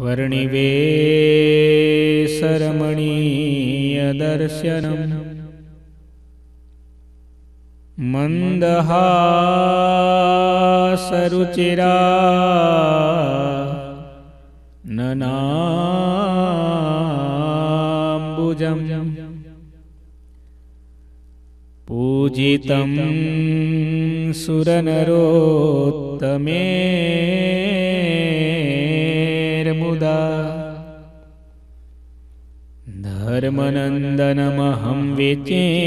वर्णिवेशरमणियदर्शनम् मन्दहासरुचिरानम्बुजं पूजितं सुरनरोत्तमे सुरनरोत्तमेर्मुदा धर्मनन्दनमहं विचिन्तये।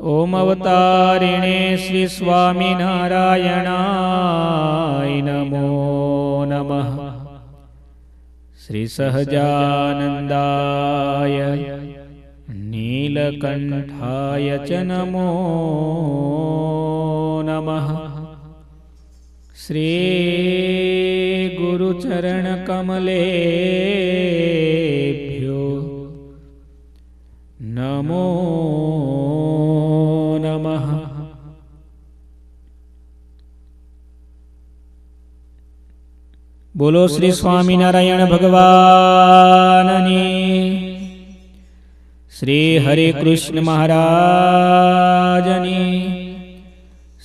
ॐ अवतारिणे श्रीस्वामिनारायणाय नमो नमः। श्रीसहजानन्दाय नीलकण्ठाय च नमो नमः શ્રી ગુરુચરણ કમલે નમો નમઃ બોલો શ્રી સ્વામિનારાયણ ભગવાનની શ્રી હરે કૃષ્ણ મહારાજની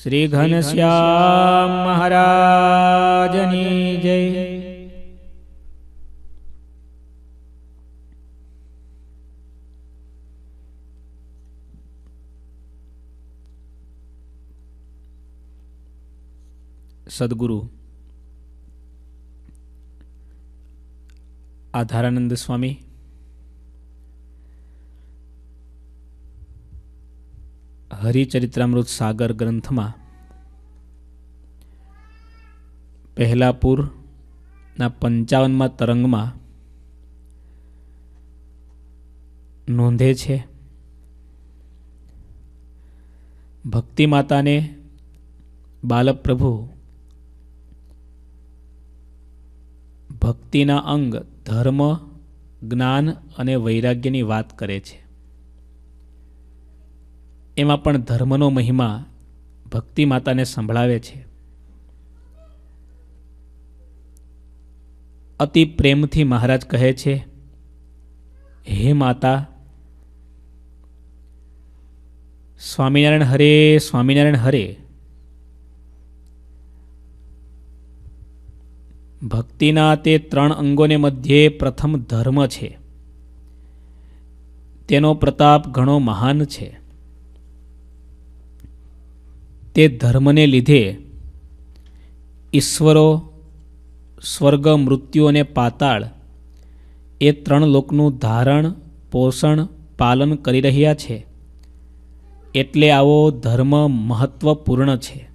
શ્રી ઘનશ્યામ મહારાજની જય. સદગુરુ આધારાનંદ સ્વામી હરિચરિત્રામૃત સાગર ગ્રંથમાં પહેલાપુરના પંચાવનમાં તરંગમાં નોંધે છે, ભક્તિ માતાને બાલપ્રભુ, ભક્તિના અંગ ધર્મ, જ્ઞાન અને વૈરાગ્યની વાત કરે છે. એમાં પણ ધર્મનો મહિમા ભક્તિ માતાને સંભળાવે છે. અતિ પ્રેમથી મહારાજ કહે છે, હે માતા, સ્વામિનારાયણ હરે સ્વામિનારાયણ હરે. ભક્તિના તે ત્રણ અંગોને મધ્યે પ્રથમ ધર્મ છે. તેનો પ્રતાપ ઘણો મહાન છે. તે ધર્મને લીધે ઈશ્વરો, સ્વર્ગ, મૃત્યુ અને પાતાળ એ ત્રણ લોકનું ધારણ, પોષણ, પાલન કરી રહ્યા છે. એટલે આવો ધર્મ મહત્વપૂર્ણ છે.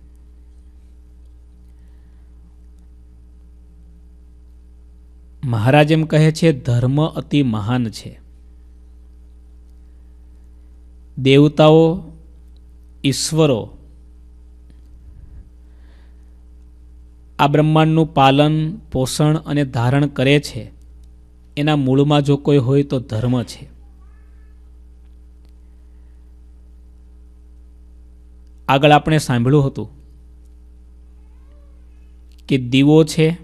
મહારાજ એમ કહે છે, ધર્મ અતિ મહાન છે. દેવતાઓ, ઈશ્વરો આ બ્રહ્માંડનું પાલન, પોષણ અને ધારણ કરે છે. એના મૂળમાં જો કોઈ હોય તો ધર્મ છે. આગળ આપણે સાંભળ્યું હતું કે દીવો છે.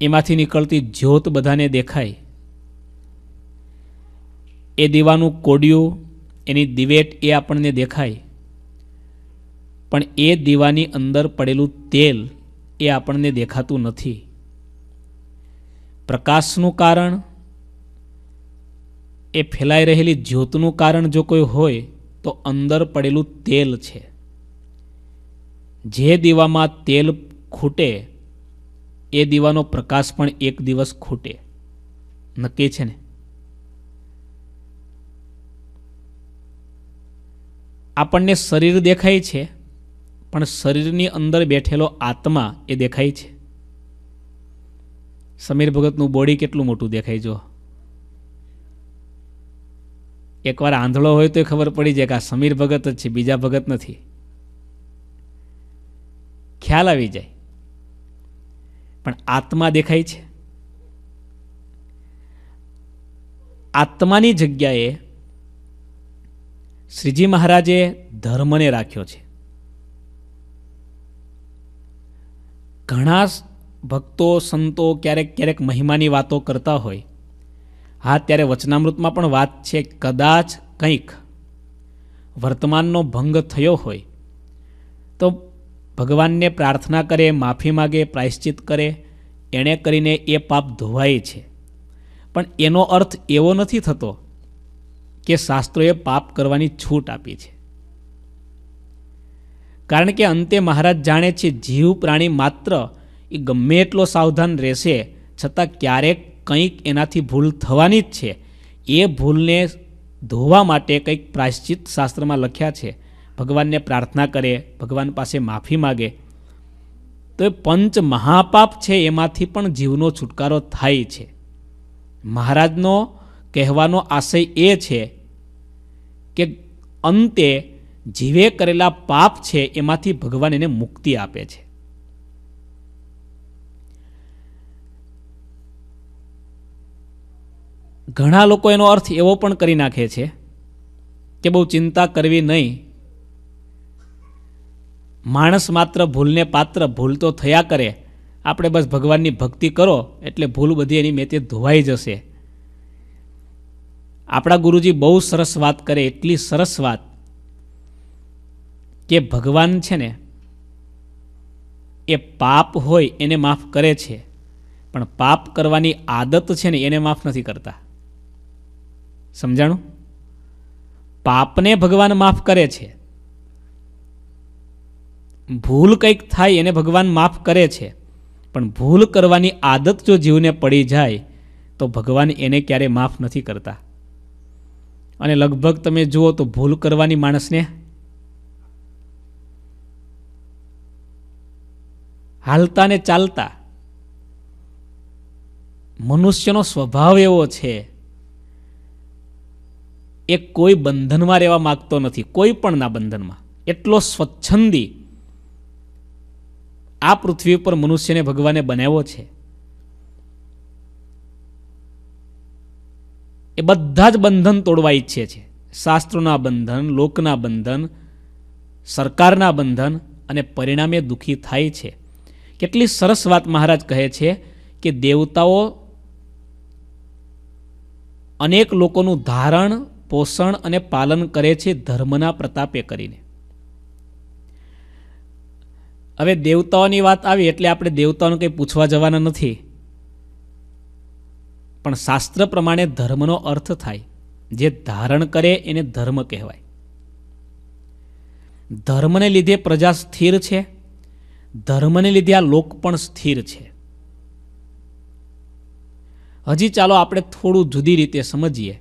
એમાંથી નીકળતી જ્યોત બધાને દેખાય. એ દીવાનું કોડિયું, એની દિવેટ એ આપણને દેખાય. પણ એ દીવાની અંદર પડેલું તેલ એ આપણને દેખાતું નથી. પ્રકાશનું કારણ, એ ફેલાઈ રહેલી જ્યોતનું કારણ જો કોઈ હોય, તો અંદર પડેલું તેલ છે. જે દીવામાં તેલ ખૂટે, એ દીવાનો પ્રકાશ પણ એક દિવસ ખૂટે. નક્કી છે ને? આપણને શરીર દેખાય છે પણ શરીરની અંદર બેઠેલો આત્મા એ દેખાય છે. સમીર ભગતનું બોડી કેટલું મોટું દેખાય જો. એકવાર આંધળો હોય તો ખબર પડી જાય કે આ સમીર ભગત જ છે, બીજા ભગત નથી. ખ્યાલ આવી જાય. પણ આત્મા દેખાય છે. આત્માની જગ્યાએ શ્રીજી મહારાજે ધર્મને રાખ્યો છે. ઘણા ભક્તો, સંતો ક્યારેક ક્યારેક મહિમાની વાતો કરતા હોય. હા, ત્યારે વચનામૃતમાં પણ વાત છે, કદાચ કંઈક વર્તમાનનો ભંગ થયો હોય. તો ભગવાનને પ્રાર્થના કરે, માફી માગે, પ્રાયશ્ચિત કરે, એણે કરીને એ પાપ ધોવાય છે. પણ એનો અર્થ એવો નથી થતો કે શાસ્ત્રોએ પાપ કરવાની છૂટ આપી છે. કારણ કે અંતે મહારાજ જાણે છે જીવ પ્રાણી માત્ર એ ગમે એટલો સાવધાન રહેશે, છતાં ક્યારેક કંઈક એનાથી ભૂલ થવાની જ છે. એ ભૂલને ધોવા માટે કંઈક પ્રાયશ્ચિત શાસ્ત્રમાં લખ્યા છે. ભગવાનને પ્રાર્થના કરે, ભગવાન પાસે માફી માગે. તો એ પંચ મહાપાપ છે એમાંથી પણ જીવનો છુટકારો થાય છે. મહારાજનો કહેવાનો આશય એ છે કે અંતે જીવે કરેલા પાપ છે, એમાંથી ભગવાન એને મુક્તિ આપે છે. ઘણા લોકો એનો અર્થ એવો પણ કરી નાખે છે કે બહુ ચિંતા કરવી નહીં. માણસ માત્ર ભૂલને પાત્ર ભૂલ તો થયા કરે. આપણે બસ ભગવાનની ભક્તિ કરો, એટલે ભૂલ બધી એની મેં તે ધોવાઈ જશે. આપણા ગુરુજી બહુ સરસ વાત કરે, એટલી સરસ વાત. કે ભગવાન છે ને, એ પાપ હોય એને માફ કરે છે. પણ પાપ કરવાની આદત છે ને, એને માફ નથી કરતા. સમજાણું? પાપને ભગવાન માફ કરે છે. ભૂલ કંઈક થાય એને ભગવાન માફ કરે છે. પણ ભૂલ કરવાની આદત જો જીવને પડી જાય, તો ભગવાન એને ક્યારેય માફ નથી કરતા. અને લગભગ તમે જુઓ તો ભૂલ કરવાની માણસને હાલતા ને ચાલતા. મનુષ્યનો સ્વભાવ એવો છે, એ કોઈ બંધનમાં રહેવા માગતો નથી, કોઈ પણ ના બંધનમાં. એટલો સ્વચ્છંદી આ પૃથ્વી ઉપર મનુષ્યને ભગવાને બનાવ્યો છે. એ બધા જ બંધન તોડવા ઈચ્છે છે. શાસ્ત્રોના બંધન, લોકના બંધન, સરકારના બંધન અને પરિણામે દુઃખી થાય છે. કેટલી સરસ વાત મહારાજ કહે છે કે દેવતાઓ અનેક લોકોનું ધારણ, પોષણ અને પાલન કરે છે ધર્મના પ્રતાપે કરીને. હવે દેવતાઓની વાત આવી એટલે આપણે દેવતાઓને કંઈ પૂછવા જવાના નથી. પણ શાસ્ત્ર પ્રમાણે ધર્મનો અર્થ થાય. જે ધારણ કરે એને ધર્મ કહેવાય. ધર્મને લીધે પ્રજા સ્થિર છે. ધર્મને લીધે આ લોક પણ સ્થિર છે. હજી ચાલો આપણે થોડું જુદી રીતે સમજીએ.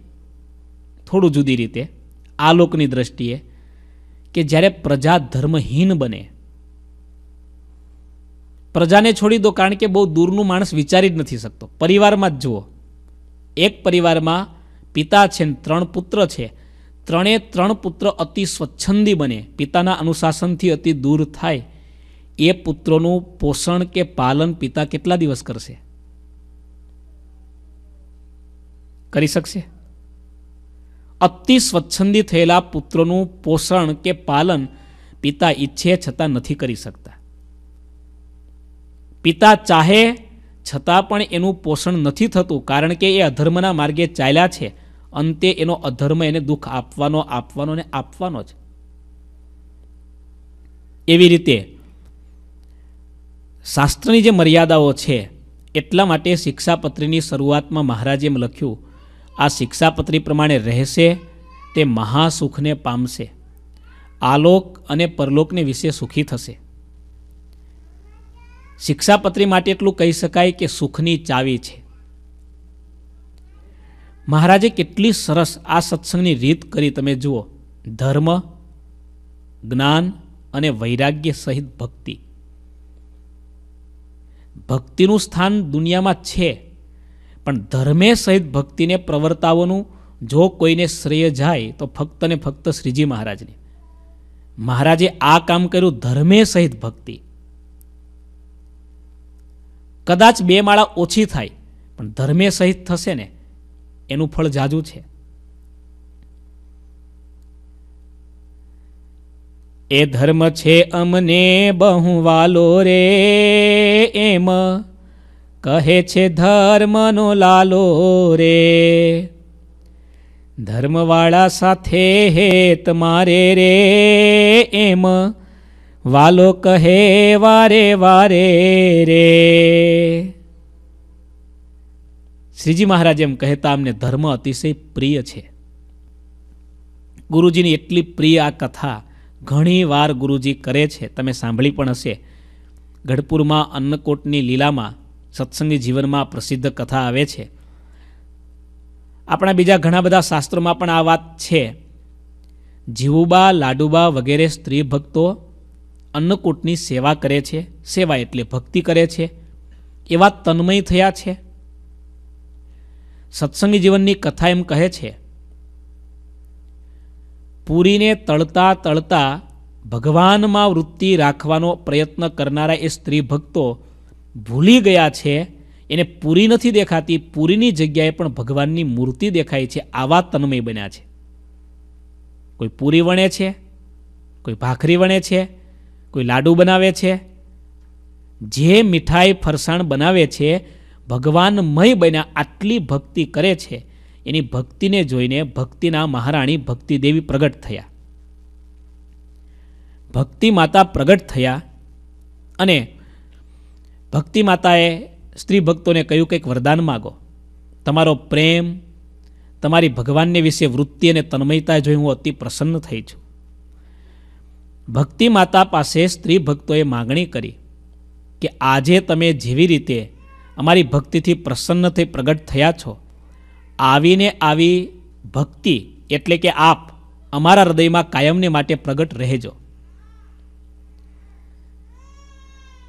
થોડું જુદી રીતે આ લોકની દ્રષ્ટિએ કે જ્યારે પ્રજા ધર્મહીન બને. પ્રજાને છોડી દો કારણ કે બહુ દૂરનું માણસ વિચારી જ નથી શકતો. પરિવારમાં જ જુઓ. એક પરિવારમાં પિતા છે ને ત્રણ પુત્ર છે. ત્રણે ત્રણ પુત્ર અતિ સ્વચ્છંદી બને. પિતાના અનુશાસનથી અતિ દૂર થાય. એ પુત્રોનું પોષણ કે પાલન પિતા કેટલા દિવસ કરશે? કરી શકશે? અતિ સ્વચ્છંદી થયેલા પુત્રોનું પોષણ કે પાલન પિતા ઈચ્છે છતાં નથી કરી શકતા. પિતા ચાહે છતાં પણ એનું પોષણ નથી થતું કારણ કે એ અધર્મના માર્ગે ચાલ્યા છે. અંતે એનો અધર્મ એને દુઃખ આપવાનો આપવાનો ને આપવાનો જ. એવી રીતે શાસ્ત્રની જે મર્યાદાઓ છે, એટલા માટે શિક્ષાપત્રીની શરૂઆતમાં મહારાજે એમ લખ્યું, આ શિક્ષાપત્રી પ્રમાણે રહેશે તે મહાસુખને પામશે. આલોક અને પરલોકને વિશે સુખી થશે. શિક્ષાપત્રી માટે એટલું કહી શકાય કે સુખની ચાવી છે. મહારાજે કેટલી સરસ આ સત્સંગની રીત કરી તમે જુઓ. ધર્મ, જ્ઞાન અને વૈરાગ્ય સહિત ભક્તિ. ભક્તિનું સ્થાન દુનિયામાં છે. પણ ધર્મે સહિત ભક્તિને પ્રવર્તાવવાનું જો કોઈને શ્રેય જાય, તો ફક્ત ને ફક્ત શ્રીજી મહારાજને. મહારાજે આ કામ કર્યું ધર્મે સહિત ભક્તિ. કદાચ બે માળા ઓછી થાય, પણ ધર્મે સહિત થશે ને, એનું ફળ જાજુ છે. એ ધર્મ છે અમને બહુ વાલો રે, એમ કહે છે ધર્મનો લાલો રે. ધર્મવાળા સાથે હેત મારે રે, એમ વાલો કહે વારે વારે રે. શ્રીજી મહારાજ એમ કહેતા અમને ધર્મ અતિશય પ્રિય છે. ગુરુજીની એટલી પ્રિય આ કથા ઘણી વાર ગુરુજી કરે છે, તમે સાંભળી પણ હશે. ગઢપુરમાં અન્નકોટની લીલામાં સત્સંગી જીવનમાં પ્રસિદ્ધ કથા આવે છે. આપણા બીજા ઘણા બધા શાસ્ત્રોમાં પણ આ વાત છે. જીવુબા, લાડુબા વગેરે સ્ત્રી ભક્તો અન્નકૂટની સેવા કરે છે, સેવા એટલે ભક્તિ કરે છે, એવા તન્મય થયા છે. સત્સંગી જીવનની કથા એમ કહે છે પૂરીને તળતા તળતા ભગવાનમાં વૃત્તિ રાખવાનો પ્રયત્ન કરનારા એ સ્ત્રી ભક્તો ભૂલી ગયા છે. એને પૂરી નથી દેખાતી. પૂરીની જગ્યાએ પણ ભગવાનની મૂર્તિ દેખાય છે. આવા તન્મય બન્યા છે. કોઈ પૂરી વણે છે, કોઈ ભાખરી વણે છે, કોઈ લાડુ બનાવે છે. જે મીઠાઈ ફરસાણ બનાવે છે, ભગવાનમય બન્યા આટલી ભક્તિ કરે છે. એની ભક્તિને જોઈને ભક્તિના મહારાણી ભક્તિ દેવી પ્રગટ થયા. ભક્તિ માતા પ્રગટ થયા અને ભક્તિ માતાએ સ્ત્રી ભક્તોને કહ્યું કંઈક વરદાન માગો. તમારો પ્રેમ, તમારી ભગવાનને વિશે વૃત્તિ અને તન્મયતા જોઈ હું અતિ પ્રસન્ન થઈ છું. ભક્તિ માતા પાસે સ્ત્રી ભક્તોએ માગણી કરી કે આજે તમે જેવી રીતે અમારી ભક્તિથી પ્રસન્ન થઈ પ્રગટ થયા છો આવીને આવી ભક્તિ એટલે કે આપ અમારા હૃદયમાં કાયમને માટે પ્રગટ રહેજો.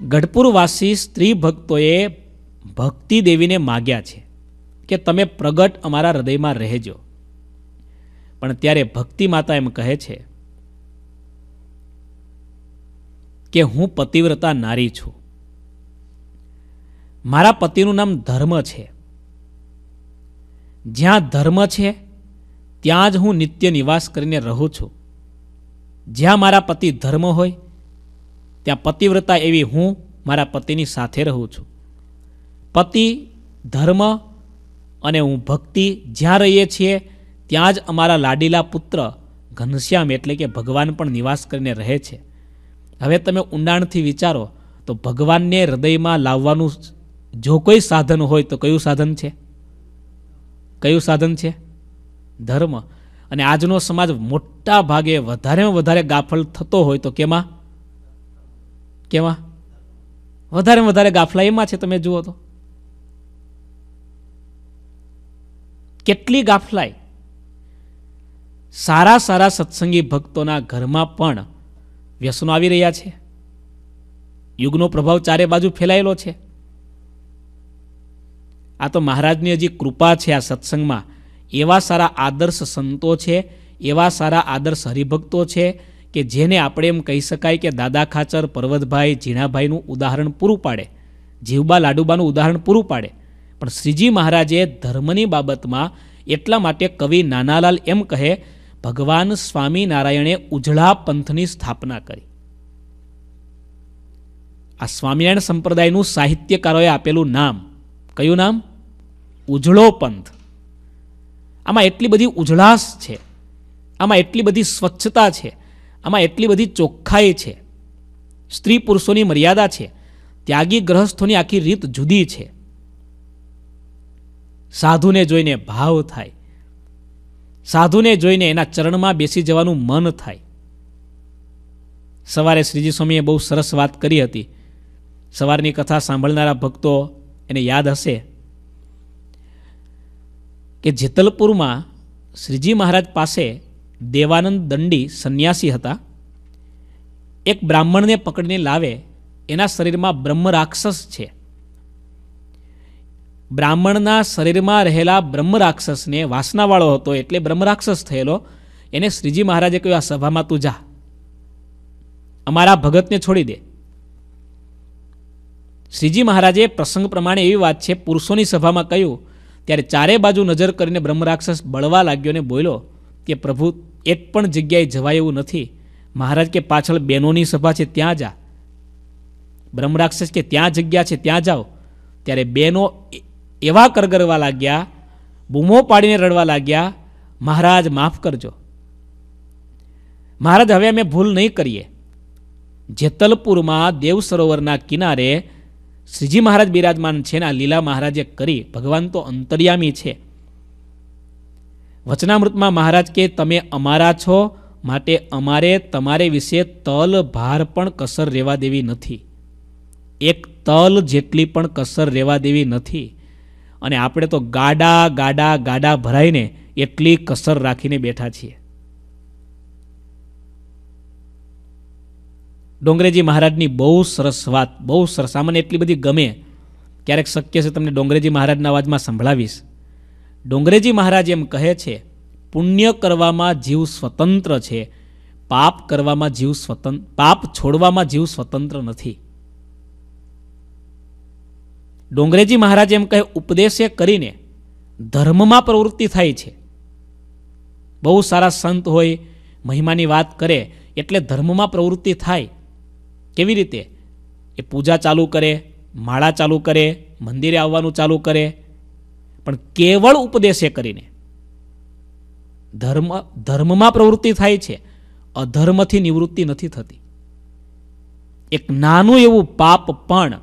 ગઢપુરવાસી સ્ત્રી ભક્તોએ ભક્તિ દેવીને માગ્યા છે કે તમે પ્રગટ અમારા હૃદયમાં રહેજો. પણ ત્યારે ભક્તિ માતા એમ કહે છે કે હું પતિવ્રતા નારી છું. મારા પતિનું નામ ધર્મ છે. જ્યાં ધર્મ છે, ત્યાં જ હું નિત્ય નિવાસ કરીને રહું છું. જ્યાં મારા પતિ ધર્મ હોય, ત્યાં પતિવ્રતા એવી હું મારા પતિની સાથે રહું છું. પતિ ધર્મ અને હું ભક્તિ જ્યાં રહીએ છીએ, ત્યાં જ અમારા લાડીલા પુત્ર ઘનશ્યામ એટલે કે ભગવાન પણ નિવાસ કરીને રહે છે. હવે તમે ઊંડાણથી વિચારો, તો ભગવાનને હૃદયમાં લાવવાનું જો કોઈ સાધન હોય, તો કયું સાધન છે? કયું સાધન છે? ધર્મ. અને આજનો સમાજ મોટા ભાગે વધારેમાં વધારે ગાફલ થતો હોય તો કેમાં? કેમાં? વધારે વધારે ગાફલા એમાં છે તમે જુઓ તો. કેટલી ગાફલાઈ સારા સારા સત્સંગી ભક્તોના ઘરમાં પણ વ્યસનો આવી રહ્યા છે. યુગનો પ્રભાવ ચારે બાજુ ફેલાયેલો છે. આ તો મહારાજની હજી કૃપા છે આ સત્સંગમાં. એવા સારા આદર્શ સંતો છે, એવા સારા આદર્શ હરિભક્તો છે કે જેને આપણે એમ કહી શકાય કે દાદા ખાચર, પર્વતભાઈ, ઝીણાભાઈનું ઉદાહરણ પૂરું પાડે. જીવબા લાડુબાનું ઉદાહરણ પૂરું પાડે. પણ શ્રીજી મહારાજે ધર્મની બાબતમાં એટલા માટે કવિ નાનાલાલ એમ કહે, ભગવાન સ્વામિનારાયણે ઉજળા પંથની સ્થાપના કરી. આ સ્વામિનારાયણ સંપ્રદાયનું સાહિત્યકારોએ આપેલું નામ. કયું નામ? ઉજળો પંથ. આમાં એટલી બધી ઉજળાશ છે. આમાં એટલી બધી સ્વચ્છતા છે. આમાં એટલી બધી ચોખ્ખાઈ છે. સ્ત્રી પુરુષોની મર્યાદા છે. ત્યાગી ગ્રહસ્થોની આખી રીત જુદી છે. સાધુને જોઈને ભાવ થાય. સાધુને જોઈને એના ચરણમાં બેસી જવાનું મન થાય. સવારે શ્રીજી સ્વામીએ બહુ સરસ વાત કરી હતી. સવારની કથા સાંભળનારા ભક્તો એને યાદ હશે. કે જેતલપુરમાં શ્રીજી મહારાજ પાસે દેવાનંદ દંડી સંન્યાસી હતા. એક બ્રાહ્મણને પકડીને લાવે એના શરીરમાં બ્રહ્મ રાક્ષસ છે. બ્રાહ્મણના શરીરમાં રહેલા બ્રહ્મ રાક્ષસને વાસનાવાળો હતો એટલે બ્રહ્મ રાક્ષસ થયેલો. એને શ્રીજી મહારાજે કહ્યું, આ સભામાં તું જા. અમારા ભગતને છોડી દે. શ્રીજી મહારાજે પ્રસંગ પ્રમાણે એવી વાત છે, પુરુષોની સભામાં કહ્યું ત્યારે ચારે બાજુ નજર કરીને બ્રહ્મરાક્ષસ બળવા લાગ્યો ને બોલ્યો કે પ્રભુ, એક પણ જગ્યાએ જવાય એવું નથી. મહારાજ કે પાછળ બહેનોની સભા છે, ત્યાં જા. બ્રહ્મરાક્ષસ કે ત્યાં જગ્યા છે, ત્યાં જાઓ. ત્યારે બહેનો એવા કરગરવા લાગ્યા, બૂમો પાડીને રડવા લાગ્યા, મહારાજ, માફ કરજો. મહારાજ, હવે અમે ભૂલ નહીં કરીએ. જેતલપુરમાં દેવ સરોવરના કિનારે શ્રીજી મહારાજ બિરાજમાન છે ને આ લીલા મહારાજે કરી, ભગવાન તો અંતર્યામી છે. વચનામૃતમાં મહારાજ કે, તમે અમારા છો, માટે અમારે તમારે વિશે તલ, ભાર પણ કસર રહેવા દેવી નથી. એક તલ જેટલી પણ કસર રહેવા દેવી નથી. અને આપણે તો ગાડા ગાડા ગાડા ભરાઈને એટલી કસર રાખીને બેઠા છીએ. ડોંગરેજી મહારાજની બહુ સરસ વાત, બહુ સરસ. સામાન્ય એટલી બધી ગમે. ક્યારેક શક્ય છે તમને ડોંગરેજી મહારાજના અવાજમાં સંભળાવીશ. ડોંગરેજી મહારાજ એમ કહે છે, પુણ્ય કરવામાં જીવ સ્વતંત્ર છે. પાપ કરવામાં જીવ સ્વતંત્ર પાપ છોડવામાં જીવ સ્વતંત્ર નથી. ડોંગરેજી મહારાજ એમ કહે, ઉપદેશે કરીને ધર્મમાં પ્રવૃત્તિ થાય છે. બહુ સારા સંત હોય, મહિમાની વાત કરે, એટલે ધર્મમાં પ્રવૃત્તિ થાય. કેવી રીતે? એ પૂજા ચાલુ કરે, માળા ચાલુ કરે, મંદિરે આવવાનું ચાલુ કરે. પણ કેવળ ઉપદેશે કરીને ધર્મ, ધર્મમાં પ્રવૃત્તિ થાય છે. અધર્મથી નિવૃત્તિ નથી થતી. એક નાનું એવું પાપ પણ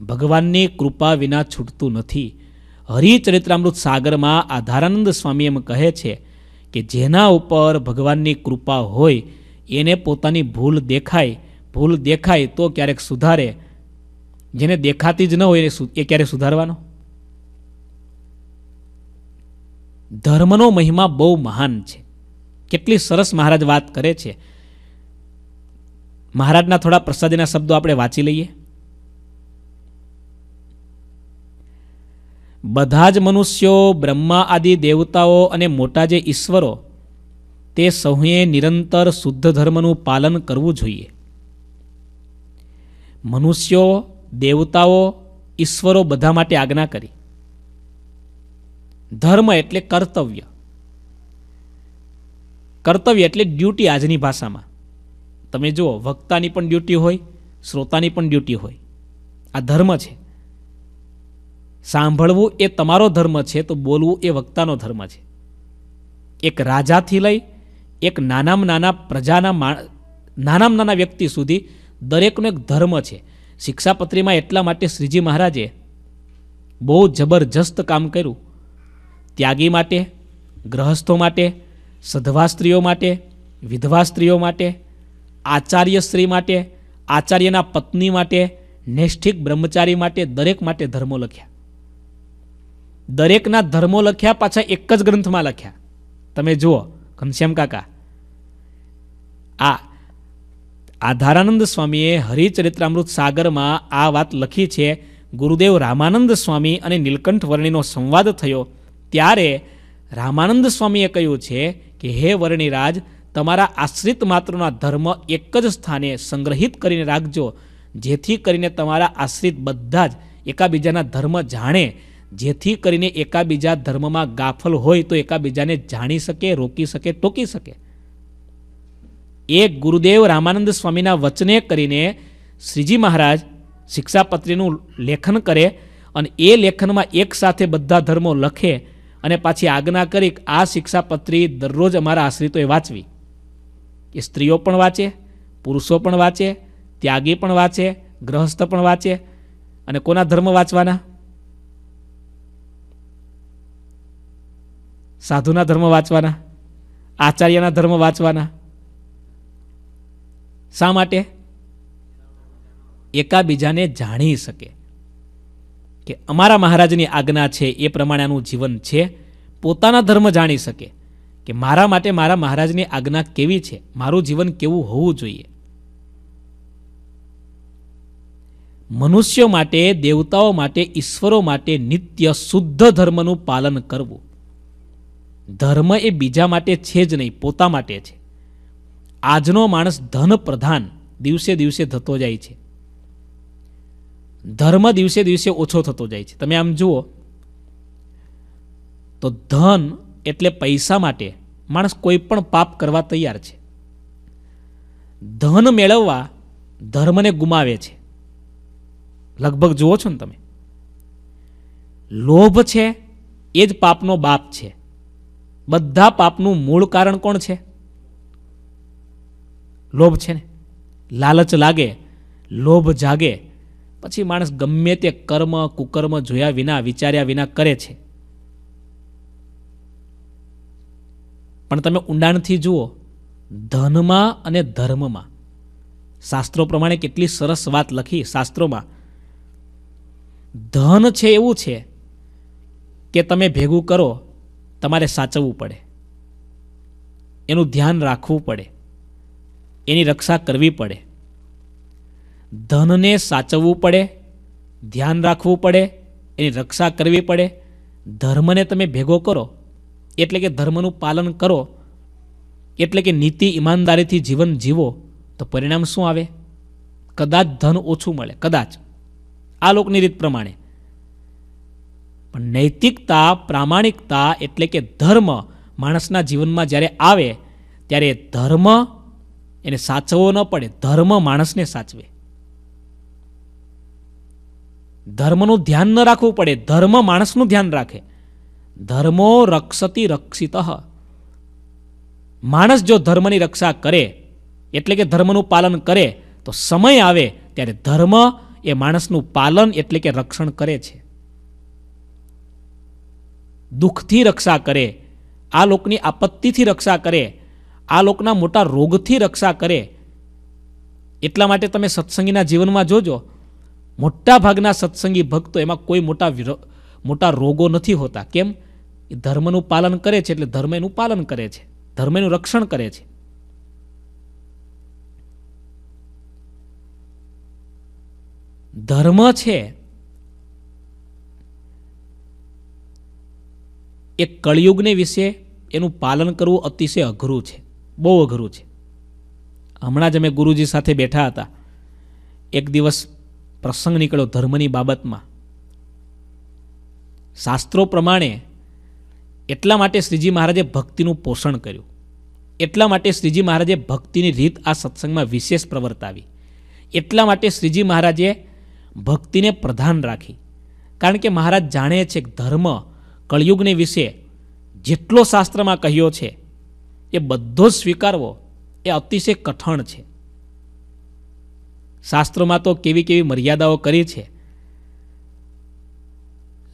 ભગવાનની કૃપા વિના છૂટતું નથી. હરિચરિત્રામૃત સાગરમાં આધારાનંદ સ્વામી એમ કહે છે કે જેના ઉપર ભગવાનની કૃપા હોય, એને પોતાની ભૂલ દેખાય ભૂલ દેખાય તો ક્યારેક સુધારે. જેને દેખાતી જ ન હોય એ ક્યારે સુધારવાનો? ધર્મનો મહિમા બહુ મહાન છે. કેટલી સરસ મહારાજ વાત કરે છે. મહારાજના થોડા પ્રસાદીના શબ્દો આપણે વાંચી લઈએ. બધા જ મનુષ્યો, બ્રહ્મા આદિ દેવતાઓ અને મોટા જે ઈશ્વરો, તે સૌએ નિરંતર શુદ્ધ ધર્મનું પાલન કરવું જોઈએ. મનુષ્યો, દેવતાઓ, ઈશ્વરો બધા માટે આજ્ઞા કરી. ધર્મ એટલે કર્તવ્ય. કર્તવ્ય એટલે ડ્યુટી આજની ભાષામાં. તમે જુઓ, વક્તાની પણ ડ્યુટી હોય, શ્રોતાની પણ ડ્યુટી હોય. આ ધર્મ છે. સાંભળવું એ તમારો ધર્મ છે તો બોલવું એ વક્તાનો ધર્મ છે. એક રાજાથી લઈ એક નાનામાં નાના પ્રજાના નાનામાં નાના વ્યક્તિ સુધી દરેકનો એક ધર્મ છે. શિક્ષાપત્રીમાં એટલા માટે શ્રીજી મહારાજે બહુ જબરજસ્ત કામ કર્યું. ત્યાગી માટે, ગ્રહસ્થો માટે, સધવા સ્ત્રીઓ માટે, વિધવા સ્ત્રીઓ માટે, આચાર્ય સ્ત્રી માટે, આચાર્યના પત્ની માટે, નૈષ્ઠિક બ્રહ્મચારી માટે દરેક માટે ધર્મો લખ્યા. દરેકના ધર્મો લખ્યા, પાછા એક જ ગ્રંથમાં લખ્યા. તમે જુઓ, ઘનશ્યામ કાકા. આ આધારાનંદ સ્વામીએ હરિચરિત્રામૃત સાગરમાં આ વાત લખી છે. ગુરુદેવ રામાનંદ સ્વામી અને નીલકંઠ વર્ણિનો સંવાદ થયો. ત્યારે રામાનંદ સ્વામીએ કહ્યું છે કે, હે વર્ણિરાજ, તમારા આશ્રિત માત્રના ધર્મ એક જ સ્થાને સંગ્રહિત કરીને રાખજો. જેથી કરીને તમારા આશ્રિત બધા જ એકાબીજાના ધર્મ જાણે. જેથી કરીને એકાબીજા ધર્મમાં ગાફલ હોય તો એકાબીજાને જાણી શકે, રોકી શકે, ટોકી શકે. એક ગુરુદેવ રામાનંદ સ્વામીના વચને કરીને શ્રીજી મહારાજ શિક્ષાપત્રીનું લેખન કરે અને એ લેખનમાં એક સાથે બધા ધર્મો લખે અને પાછી આજ્ઞા કરી આ શિક્ષાપત્રી દરરોજ અમારા આશ્રિતોએ વાંચવી. એ સ્ત્રીઓ પણ વાંચે, પુરુષો પણ વાંચે, ત્યાગી પણ વાંચે, ગ્રહસ્થ પણ વાંચે. અને કોના ધર્મ વાંચવાના? સાધુના ધર્મ વાંચવાના? આચાર્યના ધર્મ વાંચવાના? શા માટે? એકાબીજાને જાણી શકે કે અમારા મહારાજની આજ્ઞા છે, એ પ્રમાણેનું જીવન છે. પોતાના ધર્મ જાણી શકે કે મારા માટે મારા મહારાજની આજ્ઞા કેવી છે? મારું જીવન કેવું હોવું જોઈએ? મનુષ્યો માટે, દેવતાઓ માટે, ઈશ્વરો માટે નિત્ય શુદ્ધ ધર્મનું પાલન કરવું. ધર્મ એ બીજા માટે છે જ નહીં, પોતા માટે છે. આજનો માણસ ધન પ્રધાન દિવસે દિવસે થતો જાય છે. ધર્મ દિવસે દિવસે ઓછો થતો જાય છે. તમે આમ જુઓ, તો ધન એટલે પૈસા માટે માણસ કોઈ પણ પાપ કરવા તૈયાર છે. ધન મેળવવા ધર્મને ગુમાવે છે. લગભગ જુઓ છો ને તમે? લોભ છે એ જ પાપનો બાપ છે. બધા પાપનું મૂળ કારણ કોણ છે? લોભ છે ને? લાલચ લાગે, લોભ જાગે. પછી માણસ ગમે તે કર્મ, કુકર્મ જોયા વિના, વિચાર્યા વિના કરે છે. પણ તમે ઊંડાણથી જુઓ, ધનમાં અને ધર્મમાં. શાસ્ત્રો પ્રમાણે કેટલી સરસ વાત લખી શાસ્ત્રોમાં. ધન છે એવું છે કે તમે ભેગું કરો, તમારે સાચવવું પડે. એનું ધ્યાન રાખવું પડે. એની રક્ષા કરવી પડે. ધનને સાચવવું પડે, ધ્યાન રાખવું પડે, એની રક્ષા કરવી પડે. ધર્મને તમે ભેગો કરો, એટલે કે ધર્મનું પાલન કરો, એટલે કે નીતિ ઈમાનદારીથી જીવન જીવો, તો પરિણામ શું આવે? કદાચ ધન ઓછું મળે, કદાચ. આ લોકની રીત પ્રમાણે. પણ નૈતિકતા, પ્રામાણિકતા એટલે કે ધર્મ માણસના જીવનમાં જ્યારે આવે, ત્યારે ધર્મ એને સાચવવો ન પડે, ધર્મ માણસને સાચવે. ધર્મનું ધ્યાન ન રાખવું પડે, ધર્મ માણસનું ધ્યાન રાખે. ધર્મો રક્ષતી રક્ષિત. માણસ જો ધર્મની રક્ષા કરે, એટલે કે ધર્મનું પાલન કરે, તો સમય આવે ત્યારે ધર્મ એ માણસનું પાલન એટલે કે રક્ષણ કરે છે. દુઃખથી રક્ષા કરે, આ લોકની આપત્તિથી રક્ષા કરે આ લોકના મોટા રોગથી રક્ષા કરે. એટલા માટે તમે સત્સંગીના જીવનમાં જોજો, મોટા ભાગના સત્સંગી ભક્તો એમાં કોઈ મોટા મોટા રોગો નથી હોતા. કેમ? એ ધર્મનું પાલન કરે છે એટલે ધર્મ એનું પાલન કરે છે. ધર્મ એનું રક્ષણ કરે છે. ધર્મ છે એ કળિયુગને વિશે એનું પાલન કરવું અતિશય અઘરું છે. બહુ અઘરું છે. હમણાં જ અમે ગુરુજી સાથે બેઠા હતા. એક દિવસ પ્રસંગ નીકળ્યો ધર્મની બાબતમાં. શાસ્ત્રો પ્રમાણે એટલા માટે શ્રીજી મહારાજે ભક્તિનું પોષણ કર્યું. એટલા માટે શ્રીજી મહારાજે ભક્તિની રીત આ સત્સંગમાં વિશેષ પ્રવર્તાવી. એટલા માટે શ્રીજી મહારાજે ભક્તિને પ્રધાન રાખી. કારણ કે મહારાજ જાણે છે કે ધર્મ કળિયુગને વિશે જેટલો શાસ્ત્રમાં કહ્યો છે એ બધો જ સ્વીકારવો એ અતિશય કઠણ છે. શાસ્ત્રોમાં તો કેવી કેવી મર્યાદાઓ કરી છે.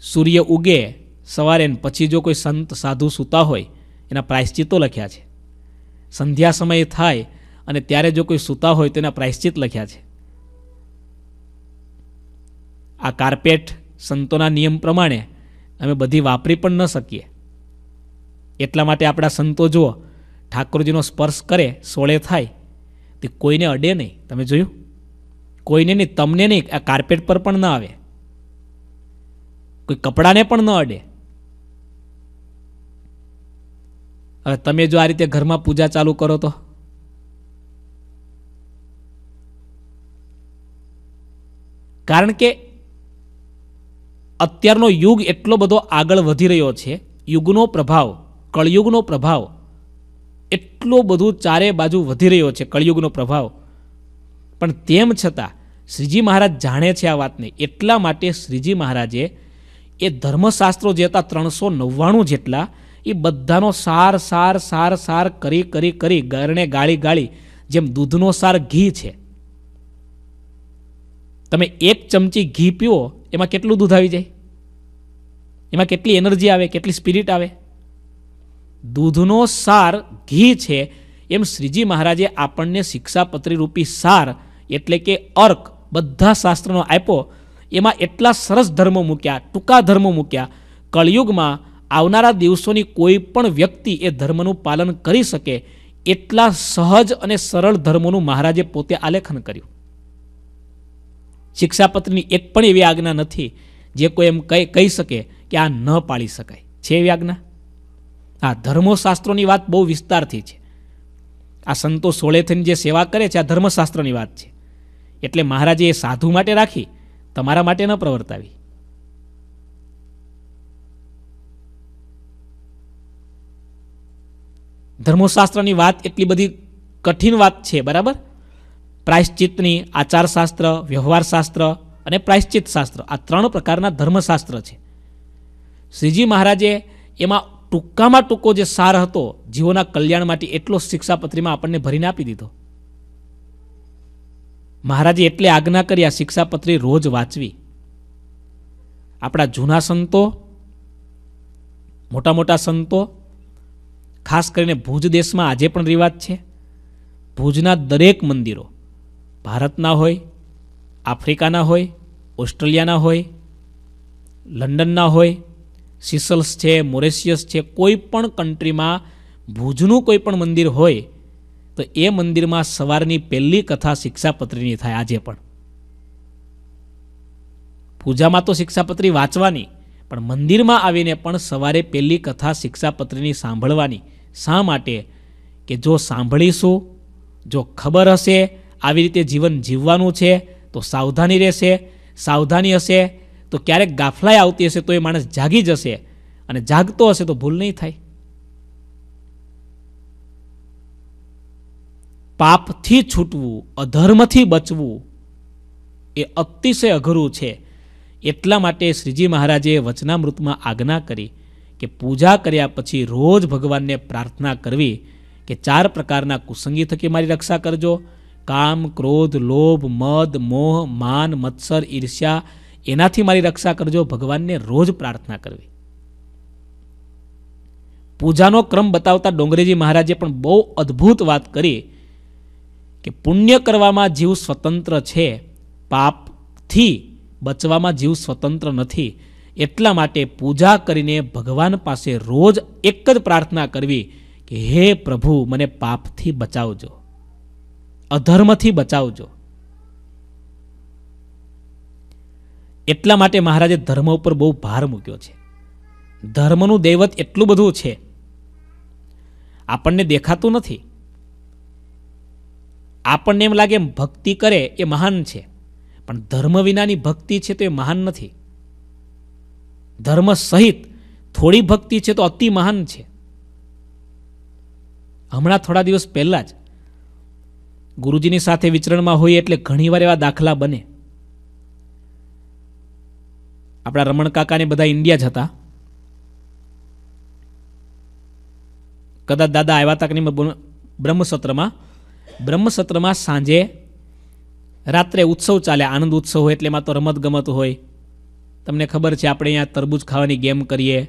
સૂર્ય ઉગે સવારે પછી જો કોઈ સંત સાધુ સૂતા હોય, એના પ્રાયશ્ચિતો લખ્યા છે. સંધ્યા સમયે થાય અને ત્યારે જો કોઈ સૂતા હોય તો એના પ્રાયશ્ચિત લખ્યા છે. આ કાર્પેટ સંતોના નિયમ પ્રમાણે અમે બધી વાપરી પણ ન શકીએ. એટલા માટે આપણા સંતો જુઓ ઠાકોરજીનો સ્પર્શ કરે, સોળે થાય, તે કોઈને અડે નહીં. તમે જોયું? કોઈને નહીં, તમને નહીં. આ કાર્પેટ પર પણ ન આવે. કોઈ કપડાને પણ ન અડે. હવે તમે જો આ રીતે ઘરમાં પૂજા ચાલુ કરો તો? કારણ કે અત્યારનો યુગ એટલો બધો આગળ વધી રહ્યો છે. યુગનો પ્રભાવ, કળયુગનો પ્રભાવ એટલો બધું ચારે બાજુ વધી રહ્યો છે કળિયુગનો પ્રભાવ. પણ તેમ છતાં શ્રીજી મહારાજ જાણે છે આ વાતને. એટલા માટે શ્રીજી મહારાજે એ ધર્મશાસ્ત્રો જે હતા ત્રણસો નવ્વાણું જેટલા, એ બધાનો સાર સાર સાર સાર કરી કરી કરી ગરણે ગાળી ગાળી જેમ દૂધનો સાર ઘી છે. તમે એક ચમચી ઘી પીવો, એમાં કેટલું દૂધ આવી જાય? એમાં કેટલી એનર્જી આવે, કેટલી સ્પિરિટ આવે? દૂધનો સાર ઘી છે. એમ શ્રીજી મહારાજે આપણને શિક્ષાપત્રી રૂપી સાર એટલે કે અર્ક બધા શાસ્ત્રનો આપ્યો. એમાં એટલા સરસ ધર્મો મૂક્યા, ટૂંકા ધર્મો મૂક્યા. કળયુગમાં આવનારા દિવસોની કોઈ પણ વ્યક્તિ એ ધર્મનું પાલન કરી શકે એટલા સહજ અને સરળ ધર્મોનું મહારાજે પોતે આલેખન કર્યું. શિક્ષાપત્રની એક પણ એવી આજ્ઞા નથી જે કોઈ એમ કહી શકે કે આ ન પાળી શકાય. છે એવી આજ્ઞા? આ ધર્મશાસ્ત્રોની વાત બહુ વિસ્તારથી છે. આ સંતો સોળે થઈને જે સેવા કરે છે, આ ધર્મશાસ્ત્રની વાત છે. એટલે મહારાજે એ સાધુ માટે રાખી, તમારા માટે ન પ્રવર્તાવી. ધર્મશાસ્ત્રની વાત એટલી બધી કઠિન વાત છે, બરાબર? પ્રાયશ્ચિતની આચારશાસ્ત્ર, વ્યવહારશાસ્ત્ર અને પ્રાયશ્ચિત શાસ્ત્ર આ ત્રણ પ્રકારના ધર્મશાસ્ત્ર છે. શ્રીજી મહારાજે એમાં ટૂંકામાં ટૂંકો જે સાર હતો, જીવોના કલ્યાણ માટે એટલો શિક્ષાપત્રીમાં આપણને ભરીને આપી દીધો. મહારાજે એટલે આજ્ઞા કરી આ શિક્ષાપત્રી રોજ વાંચવી. આપણા જૂના સંતો, મોટા મોટા સંતો, ખાસ કરીને ભુજ દેશમાં આજે પણ રિવાજ છે. ભુજના દરેક મંદિરો, ભારતના હોય, આફ્રિકાના હોય, ઓસ્ટ્રેલિયાના હોય, લંડનના હોય સિસલ્સ છે, મોરેશિયસ છે, કોઈ પણ કન્ટ્રીમાં ભુજનું કોઈ પણ મંદિર હોય, તો એ મંદિરમાં સવારની પહેલી કથા શિક્ષાપત્રીની થાય આજે પણ. પૂજામાં તો શિક્ષાપત્રી વાંચવાની, પણ મંદિરમાં આવીને પણ સવારે પહેલી કથા શિક્ષાપત્રીની સાંભળવાની. શા માટે? કે જો સાંભળીશું, જો ખબર હશે, આવી રીતે જીવન જીવવાનું છે, તો સાવધાની રહેશે, સાવધાની હશે તો ક્યારેક ગાફલાઈ આવતી હશે તો એ માણસ જાગી જશે અને જાગતો હશે તો ભૂલ નહીં થાય. પાપથી છૂટવું, અધર્મથી બચવું એ અતિશય અઘરું છે. એટલા માટે શ્રીજી મહારાજે વચનામૃતમાં આજ્ઞા કરી કે પૂજા કર્યા પછી રોજ ભગવાનને પ્રાર્થના કરવી કે ચાર પ્રકારના કુસંગી થકી મારી રક્ષા કરજો. કામ, ક્રોધ, લોભ, મદ, મોહ, માન, મત્સર, ઈર્ષ્યા એનાથી મારી રક્ષા કરજો, ભગવાનને રોજ પ્રાર્થના કરવી. પૂજાનો ક્રમ બતાવતા ડોંગરેજી મહારાજે પણ બહુ અદ્ભુત વાત કરી કે પુણ્ય કરવામાં જીવ સ્વતંત્ર છે, પાપથી બચવામાં જીવ સ્વતંત્ર નથી. એટલા માટે પૂજા કરીને ભગવાન પાસે રોજ એક જ પ્રાર્થના કરવી કે, હે પ્રભુ, મને પાપથી બચાવજો. અધર્મથી બચાવજો. એટલા માટે મહારાજે ધર્મ ઉપર બહુ ભાર મૂક્યો છે. ધર્મનું દૈવત એટલું બધું છે. આપણને દેખાતું નથી. આપણને એમ લાગે ભક્તિ કરે એ મહાન છે. પણ ધર્મ વિનાની ભક્તિ છે તો એ મહાન નથી. ધર્મ સહિત થોડી ભક્તિ છે તો અતિ મહાન છે. હમણાં થોડા દિવસ પહેલાં જ ગુરુજીની સાથે વિચરણમાં હોઈએ એટલે ઘણીવાર એવા દાખલા બને. આપણા રમણ કાકાને બધા ઇન્ડિયા જ હતા. કદાચ દાદા આવ્યા હતા કે નહીં બ્રહ્મસત્રમાં. બ્રહ્મસત્રમાં સાંજે રાત્રે ઉત્સવ ચાલે, આનંદ ઉત્સવ હોય એટલે એમાં તો રમત ગમત હોય. તમને ખબર છે, આપણે અહીંયા તરબૂચ ખાવાની ગેમ કરીએ.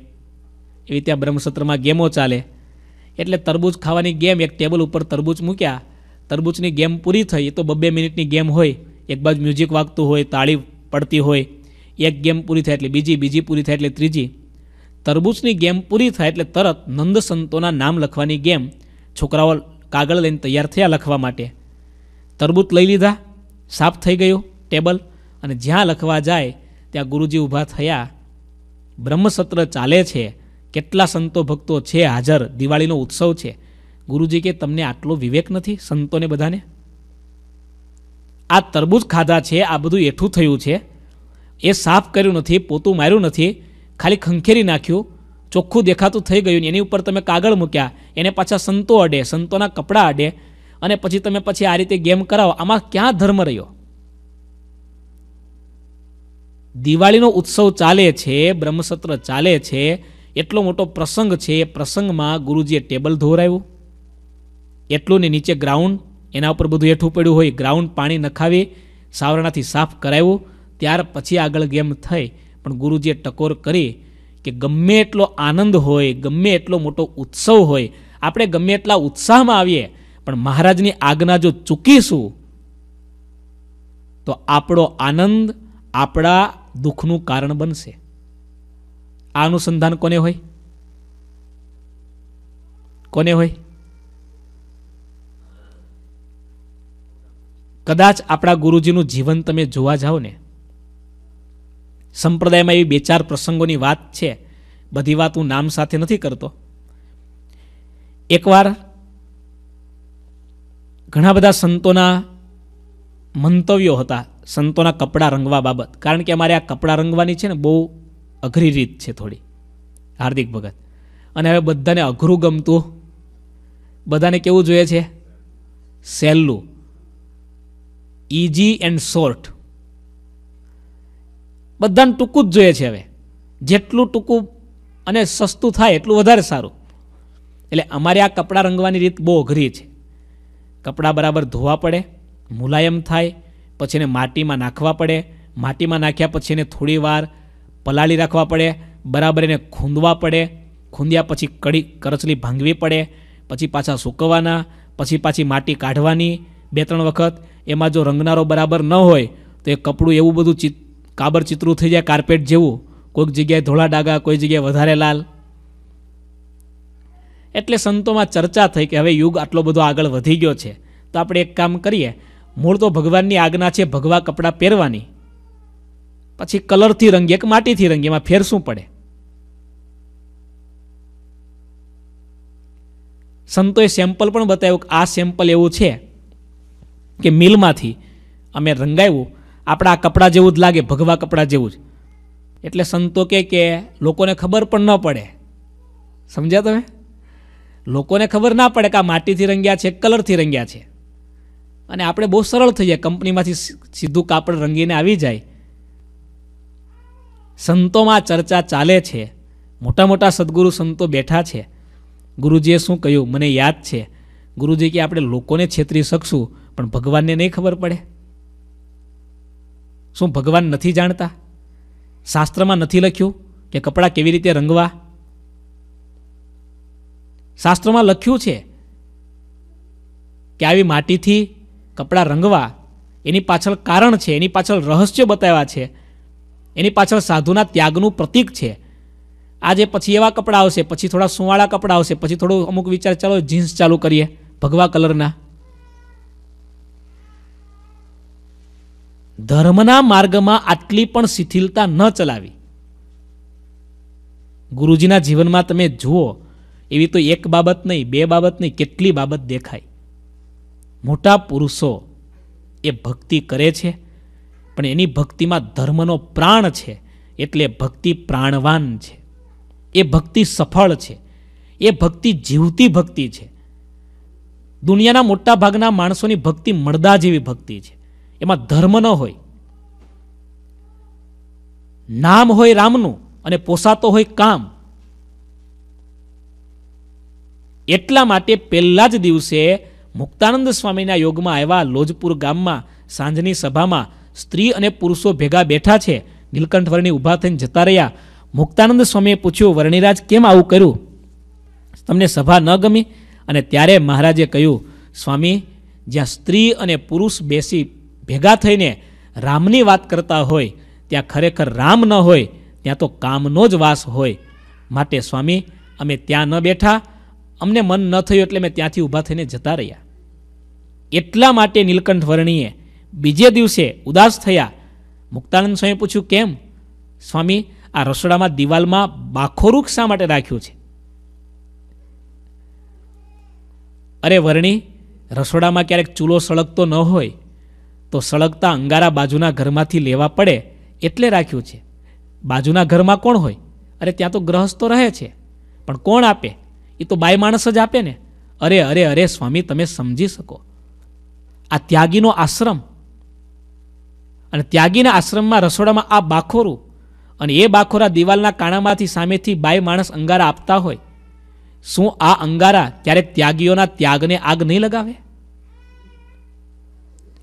એવી ત્યાં બ્રહ્મસત્રમાં ગેમો ચાલે. એટલે તરબૂચ ખાવાની ગેમ, એક ટેબલ ઉપર તરબૂચ મૂક્યા. તરબૂચની ગેમ પૂરી થઈ તો બબ્બે મિનિટની ગેમ હોય. એક બાજુ મ્યુઝિક વાગતું હોય, તાળી પડતી હોય. એક ગેમ પૂરી થાય એટલે બીજી બીજી પૂરી થાય એટલે ત્રીજી. તરબૂચની ગેમ પૂરી થાય એટલે તરત નંદ સંતોના નામ લખવાની ગેમ છોકરાઓ કાગળ લઈને તૈયાર થયા લખવા માટે. તરબૂચ લઈ લીધા, સાફ થઈ ગયું ટેબલ અને જ્યાં લખવા જાય ત્યાં ગુરુજી ઊભા થયા. બ્રહ્મસત્ર ચાલે છે, કેટલા સંતો ભક્તો છે હાજર, દિવાળીનો ઉત્સવ છે. ગુરુજી કે તમને આટલો વિવેક નથી સંતોને બધાને? આ તરબૂચ ખાધા છે, આ બધું એઠું થયું છે. એ સાફ કર્યું નથી, પોતું માર્યું નથી, ખાલી ખંખેરી નાખ્યું, ચોખ્ખું દેખાતું થઈ ગયું એની ઉપર તમે કાગળ મૂક્યા, એને પાછા સંતો અડે, સંતોના કપડાં અડે, અને પછી તમે પછી આ રીતે ગેમ કરાવો, આમાં ક્યાં ધર્મ રહ્યો? દિવાળીનો ઉત્સવ ચાલે છે, બ્રહ્મસત્ર ચાલે છે, એટલો મોટો પ્રસંગ છે, એ પ્રસંગમાં ગુરુજીએ ટેબલ ધોરાયું એટલું ને નીચે ગ્રાઉન્ડ, એના ઉપર બધું હેઠું પડ્યું હોય, ગ્રાઉન્ડ પાણી નખાવી, સાવરણાથી સાફ કરાવ્યું ત્યાર પછી આગળ ગેમ થઈ. પણ ગુરુજીએ ટકોર કરી કે ગમે એટલો આનંદ હોય, ગમે એટલો મોટો ઉત્સવ હોય, આપણે ગમે એટલા ઉત્સાહમાં આવીએ, પણ મહારાજની આજ્ઞા જો ચૂકીશું, તો આપણો આનંદ આપણા દુઃખનું કારણ બનશે. આ અનુસંધાન કોને હોય? કોને હોય? કદાચ આપણા ગુરુજીનું જીવન તમે જોવા જાઓ ને સંપ્રદાયમાં એવી બે ચાર પ્રસંગોની વાત છે. બધી વાત હું નામ સાથે નથી કરતો. એકવાર ઘણા બધા સંતોના મંતવ્યો હતા, સંતોના કપડાં રંગવા બાબત. કારણ કે અમારે આ કપડાં રંગવાની છે ને બહુ અઘરી રીત છે થોડી, હાર્દિક ભગત. અને હવે બધાને અઘરું ગમતું. બધાને કેવું જોઈએ છે? સહેલું ઇઝી એન્ડ શોર્ટ બધાને ટૂંકું જ જોઈએ છે હવે. જેટલું ટૂંકું અને સસ્તું થાય એટલું વધારે સારું. એટલે અમારે આ કપડાં રંગવાની રીત બહુ અઘરી છે. કપડાં બરાબર ધોવા પડે, મુલાયમ થાય, પછી એને માટીમાં નાખવા પડે. માટીમાં નાખ્યા પછી એને થોડી વાર પલાળી રાખવા પડે, બરાબર એને ખૂંદવા પડે. ખૂંદ્યા પછી કડી કરચલી ભાંગવી પડે, પછી પાછા સૂકવવાના પછી પાછી માટી કાઢવાની બે ત્રણ વખત. એમાં જો રંગનારો બરાબર ન હોય, તો એ કપડું એવું બધું ચિત કાબર ચિત્રું થઈ જાય કાર્પેટ જેવું. કોઈક જગ્યાએ ધોળા ડાગા કોઈ જગ્યાએ વધારે લાલ. એટલે સંતોમાં ચર્ચા થઈ કે હવે યુગ આટલો બધો આગળ વધી ગયો છે. તો આપણે એક કામ કરીએ. મૂળ તો ભગવાનની આજ્ઞા છે, ભગવા કપડાં પહેરવાની. પછી કલરથી રંગીએ કે માટીથી રંગીએ એમાં ફેર શું પડે. સંતોએ સેમ્પલ પણ બતાવ્યું કે આ સેમ્પલ એવું છે કે મિલમાંથી અમે રંગાવ્યું આપણા કપડાં જેવું જ લાગે, ભગવા કપડાં જેવું જ. એટલે સંતો કહે કે, લોકોને ખબર પણ ન પડે. સમજ્યા તમે? લોકોને ખબર ના પડે કે આ માટીથી રંગ્યા છે, કલરથી રંગ્યા છે. અને આપણે બહુ સરળ થઈ જાય, કંપનીમાંથી સીધું કાપડ રંગીને આવી જાય. સંતોમાં ચર્ચા ચાલે છે. મોટા મોટા સદગુરુ સંતો બેઠા છે. ગુરુજીએ શું કહ્યું? મને યાદ છે. ગુરુજી કે આપણે લોકોને છેતરી શકશું, પણ ભગવાનને નહીં ખબર પડે. શું ભગવાન નથી જાણતા? શાસ્ત્રમાં નથી લખ્યું કે કપડાં કેવી રીતે રંગવા? શાસ્ત્રમાં લખ્યું છે કે આવી માટીથી કપડાં રંગવા એની પાછળ કારણ છે, એની પાછળ રહસ્ય બતાવ્યા છે, એની પાછળ સાધુના ત્યાગનું પ્રતીક છે. આજે પછી એવા કપડાં આવશે, પછી થોડા સુવાળા કપડાં આવશે, પછી થોડું અમુક વિચાર ચાલો જીન્સ ચાલુ કરીએ, ભગવા કલરના. ધર્મના માર્ગમાં આટલી પણ શિથિલતા ન ચલાવી. ગુરુજીના જીવનમાં તમે જુઓ, એવી તો એક બાબત નહીં, બે બાબત નહીં, કેટલી બાબત દેખાય. મોટા પુરુષો એ ભક્તિ કરે છે, પણ એની ભક્તિમાં ધર્મનો પ્રાણ છે, એટલે ભક્તિ પ્રાણવાન છે. એ ભક્તિ સફળ છે, એ ભક્તિ જીવતી ભક્તિ છે. દુનિયાના મોટા ભાગના માણસોની ભક્તિ મળદા જેવી ભક્તિ છે. એમાં ધર્મ ન હોય. નામ હોય રામનું અને પોસાતો હોય કામ. એટલા માટે પહેલા જ દિવસે મુક્તાનંદ સ્વામીના યોગમાં આવ્યા લોજપુર ગામમાં સાંજની સભામાં સ્ત્રી અને પુરુષો ભેગા બેઠા છે. નીલકંઠ વર્ણી ઊભા થઈને જતા રહ્યા. મુક્તાનંદ સ્વામીએ પૂછ્યું, વર્ણિરાજ, કેમ આવું કર્યું? તમને સભા ન ગમી? અને ત્યારે મહારાજે કહ્યું, સ્વામી, જ્યાં સ્ત્રી અને પુરુષ બેસી ભેગા થઈને રામની વાત કરતા હોય, ત્યાં ખરેખર રામ ન હોય, ત્યાં તો કામનો જ વાસ હોય. માટે સ્વામી, અમે ત્યાં ન બેઠા, અમને મન ન થયું એટલે મેં ત્યાંથી ઊભા થઈને જતા રહ્યા. એટલા માટે નીલકંઠ વર્ણીએ, બીજે દિવસે ઉદાસ થયા. મુક્તાનંદ સ્વામી પૂછ્યું, કેમ? સ્વામી, આ રસોડામાં દિવાલમાં બાખોરૂખ શા માટે રાખ્યું છે? અરે વર્ણી, રસોડામાં ક્યારેક ચૂલો સળગતો ન હોય તો સળગતા અંગારા બાજુના ઘરમાંથી લેવા પડે એટલે રાખ્યું છે. બાજુના ઘરમાં કોણ હોય? અરે ત્યાં તો ગ્રહસ્થો રહે છે. પણ કોણ આપે? એ તો બાય માણસ જ આપે ને. અરે અરે અરે, સ્વામી, તમે સમજી શકો. આ ત્યાગીનો આશ્રમ. અને ત્યાગીના આશ્રમમાં રસોડામાં આ બાખોરું અને એ બાખોરા દિવાલના કાણામાંથી સામેથી બાય માણસ અંગારા આપતા હોય. શું આ અંગારા ક્યારેક ત્યાગીઓના ત્યાગને આગ નહીં લગાવે?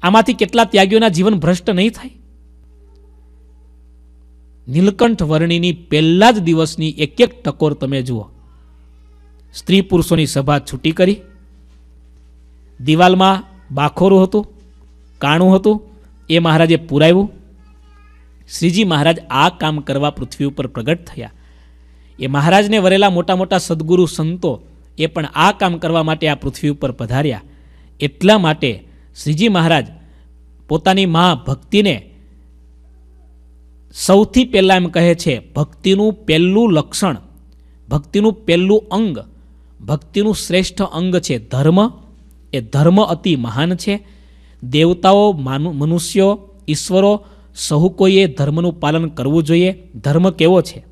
આમાંથી કેટલા ત્યાગીઓના જીવન ભ્રષ્ટ નહીં થાય? નીલકંઠ વર્ણિની પહેલા જ દિવસની એક એક ટકોર તમે જુઓ. સ્ત્રી પુરુષોની સભા છૂટી કરી. દિવાલમાં બાખોરું હતું, કાણું હતું, એ મહારાજે પુરાવ્યું. શ્રીજી મહારાજ આ કામ કરવા પૃથ્વી ઉપર પ્રગટ થયા. એ મહારાજને વરેલા મોટા મોટા સદગુરુ સંતો એ પણ આ કામ કરવા માટે આ પૃથ્વી ઉપર પધાર્યા. એટલા માટે શ્રીજી મહારાજ પોતાની મા ભક્તિને સૌથી પહેલાં એમ કહે છે, ભક્તિનું પહેલું લક્ષણ, ભક્તિનું પહેલું અંગ, ભક્તિનું શ્રેષ્ઠ અંગ છે ધર્મ. એ ધર્મ અતિ મહાન છે. દેવતાઓ, માનુ, મનુષ્યો, ઈશ્વરો, સહુ કોઈએ ધર્મનું પાલન કરવું જોઈએ? ધર્મ કેવો છે?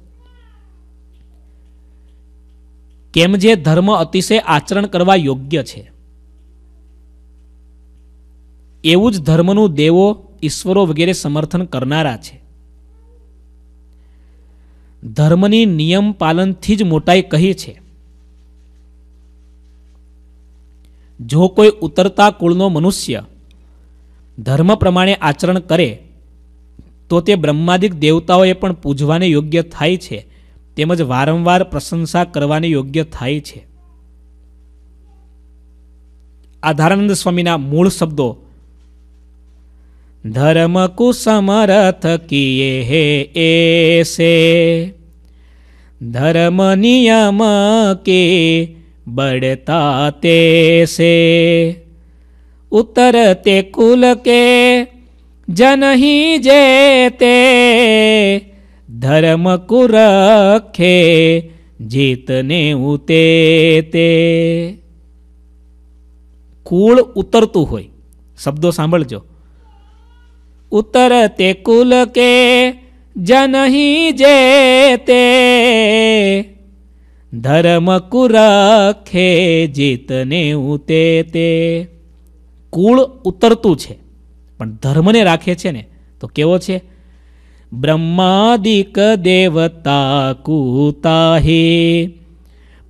કેમ જે ધર્મ અતિશય આચરણ કરવા યોગ્ય છે? એવું જ ધર્મનું દેવો ઈશ્વરો વગેરે સમર્થન કરનારા છે. ધર્મની નિયમ પાલનથી જ મોટાઈ કહી છે. જો કોઈ ઉતરતા કુળનો મનુષ્ય ધર્મ પ્રમાણે આચરણ કરે, તો તે બ્રહ્માદિક દેવતાઓએ પણ પૂજવાને યોગ્ય થાય છે, તેમજ વારંવાર પ્રશંસા કરવાને યોગ્ય થાય છે. આધારાનંદ સ્વામીના મૂળ શબ્દો ધર્મ કુસમરથ કિયે હે એસે. ધર્મ નિયમ કે બળતા તે સે ઉતરતે કુલ કે જનહી જેતે ધર્મ કુરખે જીતને ઉતે તે. કુળ ઉતરતું હોય. શબ્દો સાંભળજો. ઉતરતે કુલ કે જનહી જેતે. ધર્મ કુરખે જીતને ઉતે તે કુળ ઉતરતું છે, પણ ધર્મને રાખે છે ને, તો કેવો છે? બ્રહ્માદિક દેવતા કુતાહી.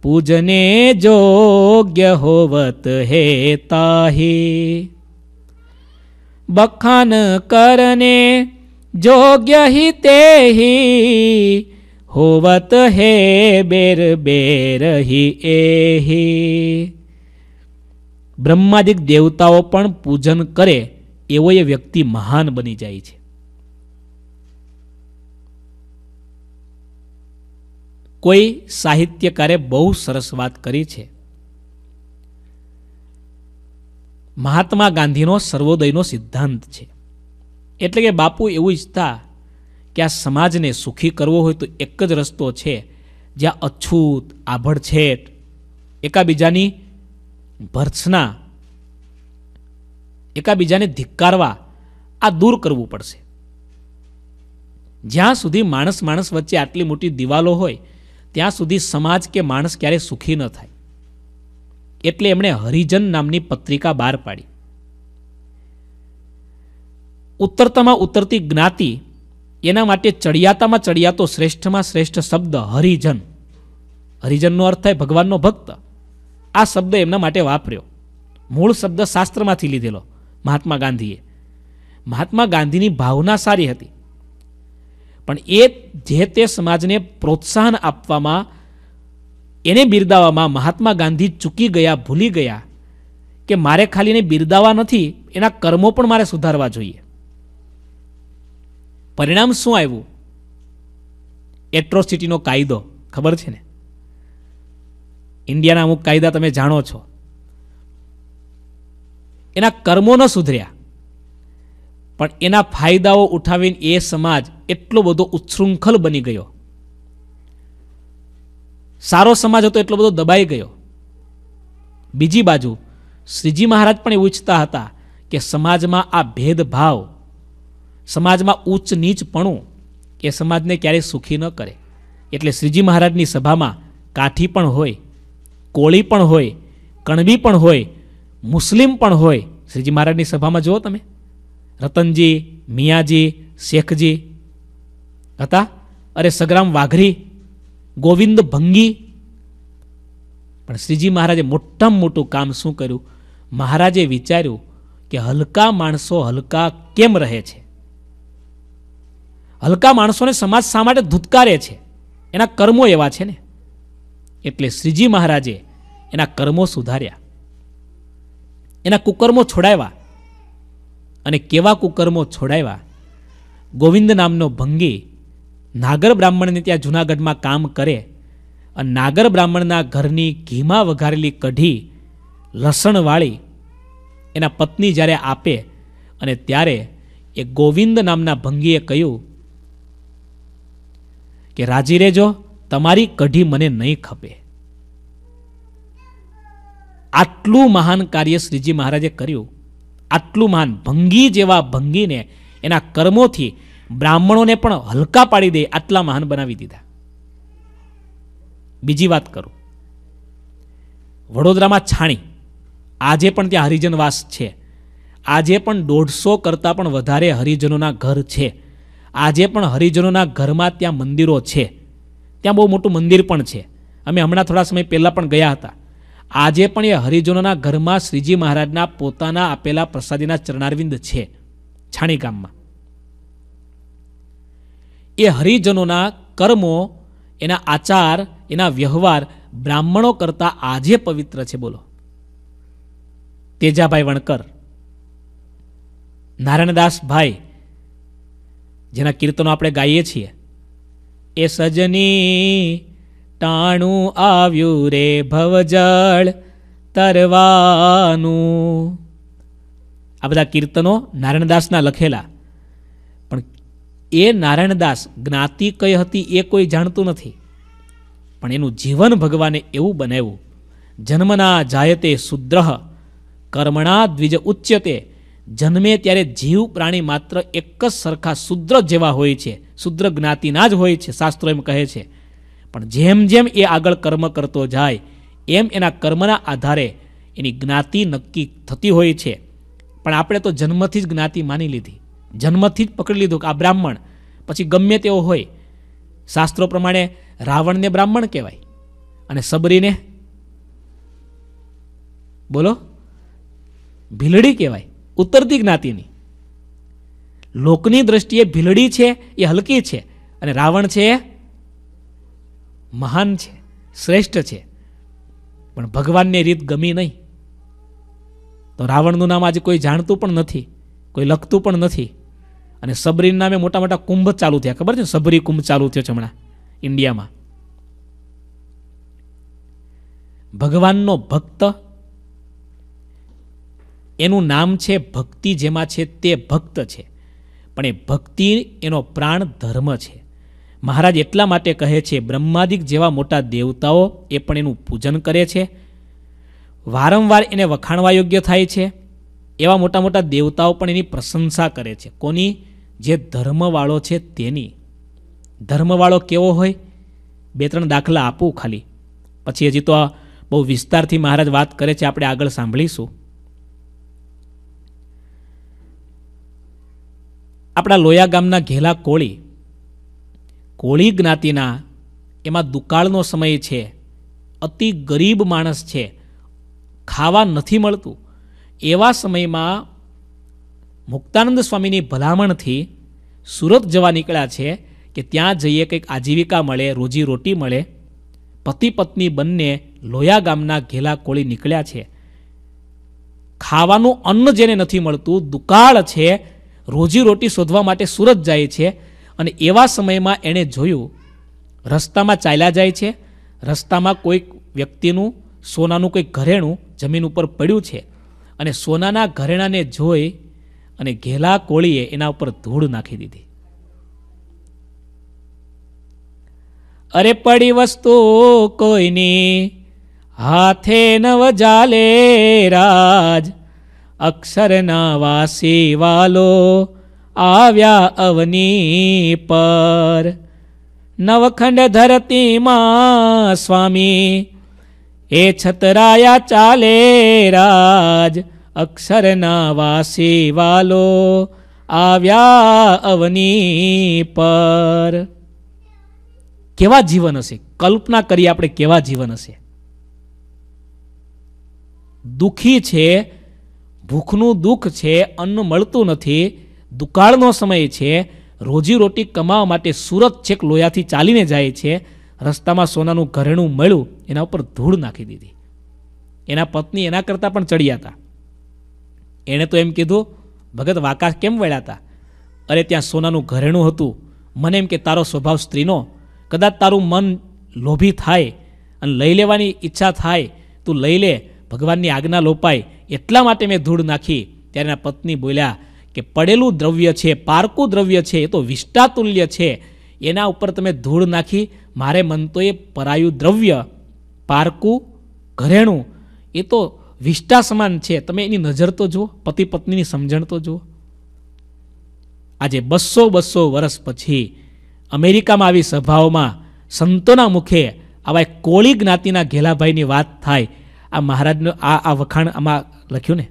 પૂજને જોગ્ય હોવત હે તાહી. બખાન કરને, જોગ્ય હિતે હોવત હે બેર બેર હિ બ્રહ્માદિક દેવતાઓ પણ પૂજન કરે, એવો એ વ્યક્તિ મહાન બની જાય છે. કોઈ સાહિત્યકારે બહુ સરસ વાત કરી છે. મહાત્મા ગાંધીનો સર્વોદયનો સિદ્ધાંત છે. એટલે કે બાપુ એવું ઈચ્છતા કે આ સમાજને સુખી કરવો હોય તો એક જ રસ્તો છે, જ્યાં અછૂત, આભડછેટ, એકાબીજાની ભર્સના, એકાબીજાને ધિક્કારવા, આ દૂર કરવું પડશે. જ્યાં સુધી માણસ માણસ વચ્ચે આટલી મોટી દિવાલો હોય, ત્યાં સુધી સમાજ કે માણસ ક્યારેય સુખી ન થાય. એટલે એમણે હરિજન નામની પત્રિકા બહાર પાડી. ઉત્તરતામાં ઉતરતી જ્ઞાતિ, એના માટે ચડિયાતામાં ચડિયાતો શ્રેષ્ઠમાં શ્રેષ્ઠ શબ્દ હરિજન. હરિજનનો અર્થ થાય ભગવાનનો ભક્ત. આ શબ્દ એમના માટે વાપર્યો. મૂળ શબ્દ શાસ્ત્રમાંથી લીધેલો, મહાત્મા ગાંધીએ. મહાત્મા ગાંધીની ભાવના સારી હતી. પણ એ જે તે સમાજને પ્રોત્સાહન આપવામાં એને બિરદાવવામાં મહાત્મા ગાંધી ચૂકી ગયા, ભૂલી ગયા કે મારે ખાલી એને બિરદાવા નથી, એના કર્મો પણ મારે સુધારવા જોઈએ. પરિણામ શું આવ્યું? એટ્રોસિટીનો કાયદો, ખબર છે ને? ઇન્ડિયાના અમુક કાયદા તમે જાણો છો. એના કર્મો ન સુધર્યા. પણ એના ફાયદાઓ ઉઠાવીને એ સમાજ એટલો બધો ઉચ્છૃંખલ બની ગયો. સારો સમાજ હતો એટલો બધો દબાઈ ગયો. બીજી બાજુ, શ્રીજી મહારાજ પણ એવું ઈચ્છતા હતા કે સમાજમાં આ ભેદભાવ, સમાજમાં ઉચ્ચ નીચપણું એ સમાજને ક્યારેય સુખી ન કરે. એટલે શ્રીજી મહારાજની સભામાં કાઠી પણ હોય, કોળી પણ હોય, કણબી પણ હોય, મુસ્લિમ પણ હોય, શ્રીજી મહારાજની સભામાં જુઓ તમે. રતનજી, મિયાજી, શેખજી હતા. અરે સગ્રામ વાઘરી ગોવિંદ ભંગી. પણ શ્રીજી મહારાજે મોટામાં મોટું કામ શું કર્યું? મહારાજે વિચાર્યું કે હલકા માણસો હલકા કેમ રહે છે? હલકા માણસોને સમાજ શા માટે ધૂતકારે છે? એના કર્મો એવા છે ને? એટલે શ્રીજી મહારાજે એના કર્મો સુધાર્યા. એના કુકર્મો છોડાવ્યા. અને કેવા કુકર્મો છોડાવ્યા? ગોવિંદ નામનો ભંગી નાગર બ્રાહ્મણને ત્યાં જૂનાગઢમાં કામ કરે અને નાગર બ્રાહ્મણના ઘરની ઘીમાં વઘારેલી કઢી, લસણવાળી એના પત્ની જ્યારે આપે અને ત્યારે એ ગોવિંદ નામના ભંગીએ કહ્યું કે, રાજી રહેજો, તમારી કઢી મને નહીં ખપે. આટલું મહાન કાર્ય શ્રીજી મહારાજે કર્યું. આટલું મહાન ભંગી જેવા ભંગીને એના કર્મોથી બ્રાહ્મણોને પણ હલકા પાડી દે આટલા મહાન બનાવી દીધા. બીજી વાત કરું. વડોદરામાં છાણી. આજે પણ ત્યાં હરિજનવાસ છે. આજે પણ દોઢસો કરતાં પણ વધારે હરિજનોના ઘર છે. આજે પણ હરિજનોના ઘરમાં ત્યાં મંદિરો છે. ત્યાં બહુ મોટું મંદિર પણ છે. અમે હમણાં થોડા સમય પહેલાં પણ ગયા હતા. આજે પણ એ હરિજનોના ઘરમાં શ્રીજી મહારાજના પોતાના આપેલા પ્રસાદીના ચરણારવિંદ છે. છાણી ગામમાં. એ હરિજનોના કર્મો, એના આચાર, એના વ્યવહાર બ્રાહ્મણો કરતાં આજે પવિત્ર છે, બોલો. તેજાભાઈ વણકર, નારાયણદાસભાઈ, જેના કીર્તનો આપણે ગાઈએ છીએ, એ સજની ટાણું આવ્યું રે ભવજળ તરવાનું. આ બધા કીર્તનો નારાયણદાસના લખેલા. પણ એ નારાયણદાસ જ્ઞાતિ કઈ હતી એ કોઈ જાણતું નથી. પણ એનું જીવન ભગવાને એવું બનાવ્યું. જન્મના જાયતે શુદ્રહ કર્મણા દ્વિજ ઉચ્યતે, જન્મે ત્યારે જીવ પ્રાણી માત્ર એક જ સરખા શુદ્ર જેવા હોય છે, શુદ્ર જ્ઞાતિના જ હોય છે, શાસ્ત્રો એમ કહે છે. પણ જેમ જેમ એ આગળ કર્મ કરતો જાય, એમ એના કર્મના આધારે એની જ્ઞાતિ નક્કી થતી હોય છે. પણ આપણે તો જન્મથી જ જ્ઞાતિ માની લીધી. જન્મથી જ પકડી લીધું કે આ બ્રાહ્મણ. પછી ગમે તેવો હોય, શાસ્ત્રો પ્રમાણે રાવણને બ્રાહ્મણ કહેવાય. અને સબરીને, બોલો, ભીલડી કહેવાય ઉત્તરતી જ્ઞાતિની. લોકની દ્રષ્ટિએ ભીલડી છે, એ હલકી છે, અને રાવણ છે એ મહાન છે, શ્રેષ્ઠ છે. પણ ભગવાનની રીત ગમી નહીં. તો રાવણનું નામ આજે કોઈ જાણતું પણ નથી, કોઈ લખતું પણ નથી. અને સબરી નામે મોટા મોટા કુંભ ચાલુ થયા. ખબર છે? સબરી કુંભ ચાલુ થયો છે હમણાં ઇન્ડિયામાં. ભગવાનનો ભક્ત, એનું નામ છે ભક્તિ, જેમાં છે તે ભક્ત છે. પણ એ ભક્તિ, એનો પ્રાણ ધર્મ છે. મહારાજ એટલા માટે કહે છે, બ્રહ્માદિક જેવા મોટા દેવતાઓ એ પણ એનું પૂજન કરે છે. વારંવાર એને વખાણવા યોગ્ય થાય છે. એવા મોટા મોટા દેવતાઓ પણ એની પ્રશંસા કરે છે. કોની? જે ધર્મવાળો છે તેની. ધર્મવાળો કેવો હોય? બે ત્રણ દાખલા આપું ખાલી. પછી હજી તો બહુ વિસ્તારથી મહારાજ વાત કરે છે, આપણે આગળ સાંભળીશું. આપણા લોયા ગામના ઘેલા કોળી. કોળી જ્ઞાતિના એમાં દુકાળનો સમય છે. અતિ ગરીબ માણસ છે. ખાવા નથી મળતું. એવા સમયમાં મુક્તાનંદ સ્વામીની ભલામણથી સુરત જવા નીકળ્યા છે કે ત્યાં જઈએ કંઈક આજીવિકા મળે રોજી રોટી મળે. પતિ પત્ની બંને લોયા ગામના ઘેલા કોળી નીકળ્યા છે. ખાવાનું અન્ન જેને નથી મળતું, દુકાળ છે રોજી રોટી શોધવા માટે સુરત જાય છે અને એવા સમયમાં એણે જોયું, રસ્તામાં ચાલ્યા જાય છે, રસ્તામાં કોઈક વ્યક્તિનું સોનાનું કંઈક ઘરેણું જમીન ઉપર પડ્યું છે અને સોનાના ઘરેણાને જોઈ અને ઘેલા કોળીએ એના ઉપર ધૂળ નાખી દીધી. અરે પડી વસ્તુ કોઈની હાથે નવ જાલે રાજ. અક્ષરના વાસી વાલો આવ્યા અવની પર. નવખંડ ધરતીમાં સ્વામી, એ છતરાયા ચાલે રાજ. અક્ષરના વાસી વાલો આવ્યા અવની પર. કેવા જીવન હશે? કલ્પના કરી આપણે કેવા જીવન હશે. દુઃખી છે, ભૂખનું દુઃખ છે, અન્ન મળતું નથી, દુકાળનો સમય છે રોજીરોટી કમાવા માટે સુરત છેક લોયાથી ચાલીને જાય છે, રસ્તામાં સોનાનું ઘરેણું મળ્યું, એના ઉપર ધૂળ નાખી દીધી. એના પત્ની એના કરતાં પણ ચડ્યા હતા એણે તો એમ કીધું, ભગત વાકા કેમ વળ્યા હતા અરે ત્યાં સોનાનું ઘરેણું હતું. મને એમ કે તારો સ્વભાવ સ્ત્રીનો. કદાચ તારું મન લોભી થાય અને લઈ લેવાની ઈચ્છા થાય, તું લઈ લે. ભગવાનની આજ્ઞા લોપાય. એટલા માટે મેં ધૂળ નાખી. ત્યારે એના પત્ની બોલ્યા કે, પડેલું દ્રવ્ય છે, પારકું દ્રવ્ય છે, એ તો વિષ્ટાતુલ્ય છે. એના ઉપર તમે ધૂળ નાખી, મારે મન તો એ પરાયું દ્રવ્ય, પારકું ઘરેણું. એ તો વિષ્ટા સમાન છે. તમે એની નજર તો જુઓ, પતિ પત્નીની સમજણ તો જુઓ. આજે બસો બસો વર્ષ પછી અમેરિકામાં આવી સભાઓમાં સંતોના મુખે આવા કોળી જ્ઞાતિના ઘેલાભાઈની વાત થાય. આ મહારાજનું આ આ વખાણ આમાં લખ્યું ને?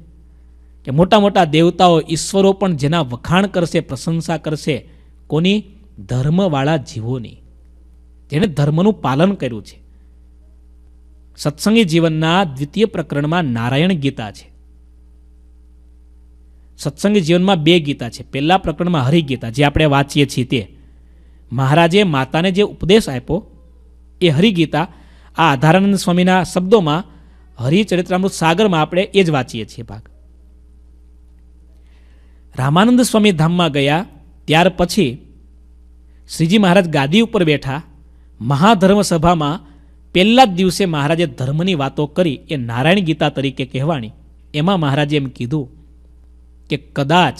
કે મોટા મોટા દેવતાઓ ઈશ્વરો પણ જેના વખાણ કરશે, પ્રશંસા કરશે, કોની? ધર્મવાળા જીવોની. જેણે ધર્મનું પાલન કર્યું છે. સત્સંગી જીવનના દ્વિતીય પ્રકરણમાં નારાયણ ગીતા છે. સત્સંગી જીવનમાં બે ગીતા છે. પહેલા પ્રકરણમાં હરિગીતા, જે આપણે વાંચીએ છીએ તે. મહારાજે માતાને જે ઉપદેશ આપ્યો, એ હરિગીતા આ આધારાનંદ સ્વામીના શબ્દોમાં હરિચરિત્રામૃત સાગરમાં આપણે એ જ વાંચીએ છીએ ભાગ. રામાનંદ સ્વામી ધામમાં ગયા, ત્યાર પછી શ્રીજી મહારાજ ગાદી ઉપર બેઠા મહાધર્મ સભામાં પહેલા જ દિવસે મહારાજે ધર્મની વાતો કરી એ નારાયણ ગીતા તરીકે કહેવાની એમાં મહારાજે એમ કીધું કે કદાચ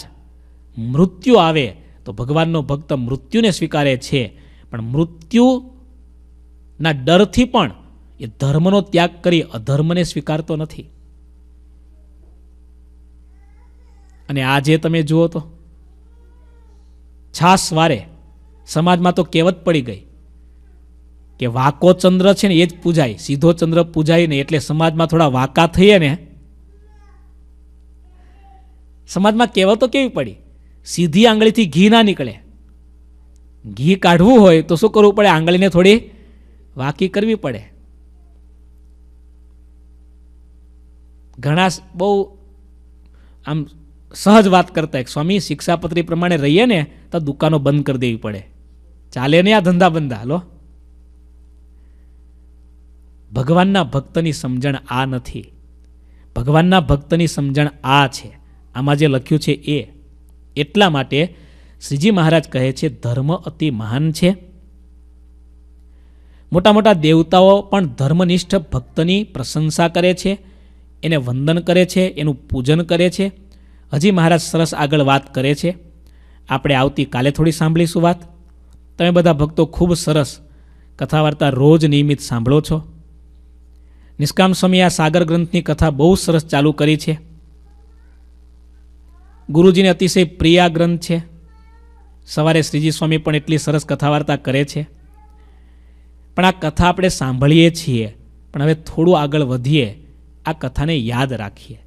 મૃત્યુ આવે તો ભગવાનનો ભક્ત મૃત્યુને સ્વીકારે છે, પણ મૃત્યુના ડરથી પણ એ ધર્મનો ત્યાગ કરી અધર્મને સ્વીકારતો નથી. અને આજે તમે જુઓ તો છાસ વારે સમાજમાં તો કહેવત પડી ગઈ. કે વાકો ચંદ્ર છે ને એ જ પૂજાય. સીધો ચંદ્ર પૂજાય ને એટલે સમાજમાં થોડા વાકા થઈએ ને. સમાજમાં કહેવતો કેવી પડી? સીધી આંગળીથી ઘી ના નીકળે. ઘી કાઢવું હોય તો શું કરવું પડે? આંગળીને થોડી વાકી કરવી પડે. ઘણા બહુ આમ સહજ વાત કરતા સ્વામી, શિક્ષાપત્રી પ્રમાણે રહીએ ને તો દુકાનો બંધ કરી દેવી પડે. ચાલે નહીં આ ધંધા બંધા હાલો ભગવાનના ભક્તની સમજણ આ નથી. ભગવાનના ભક્તની સમજણ આ છે. આમાં જે લખ્યું છે એ. એટલા માટે શ્રીજી મહારાજ કહે છે, ધર્મ અતિ મહાન છે. મોટા મોટા દેવતાઓ પણ ધર્મનિષ્ઠ ભક્તની પ્રશંસા કરે છે, એને વંદન કરે છે, એનું પૂજન કરે છે. હજી મહારાજ સરસ આગળ વાત કરે છે. આપણે આવતીકાલે થોડી સાંભળીશું વાત. તમે બધા ભક્તો ખૂબ સરસ કથા વાર્તા રોજ નિયમિત સાંભળો છો. નિષ્કામ સ્વામી આ સાગર ગ્રંથની કથા બહુ સરસ ચાલુ કરી છે. ગુરુજીને અતિશય પ્રિય ગ્રંથ છે. સવારે શ્રીજી સ્વામી પણ એટલી સરસ કથા વાર્તા કરે છે. પણ આ કથા આપણે સાંભળીએ છીએ, પણ હવે થોડું આગળ વધીએ, આ કથાને યાદ રાખીએ.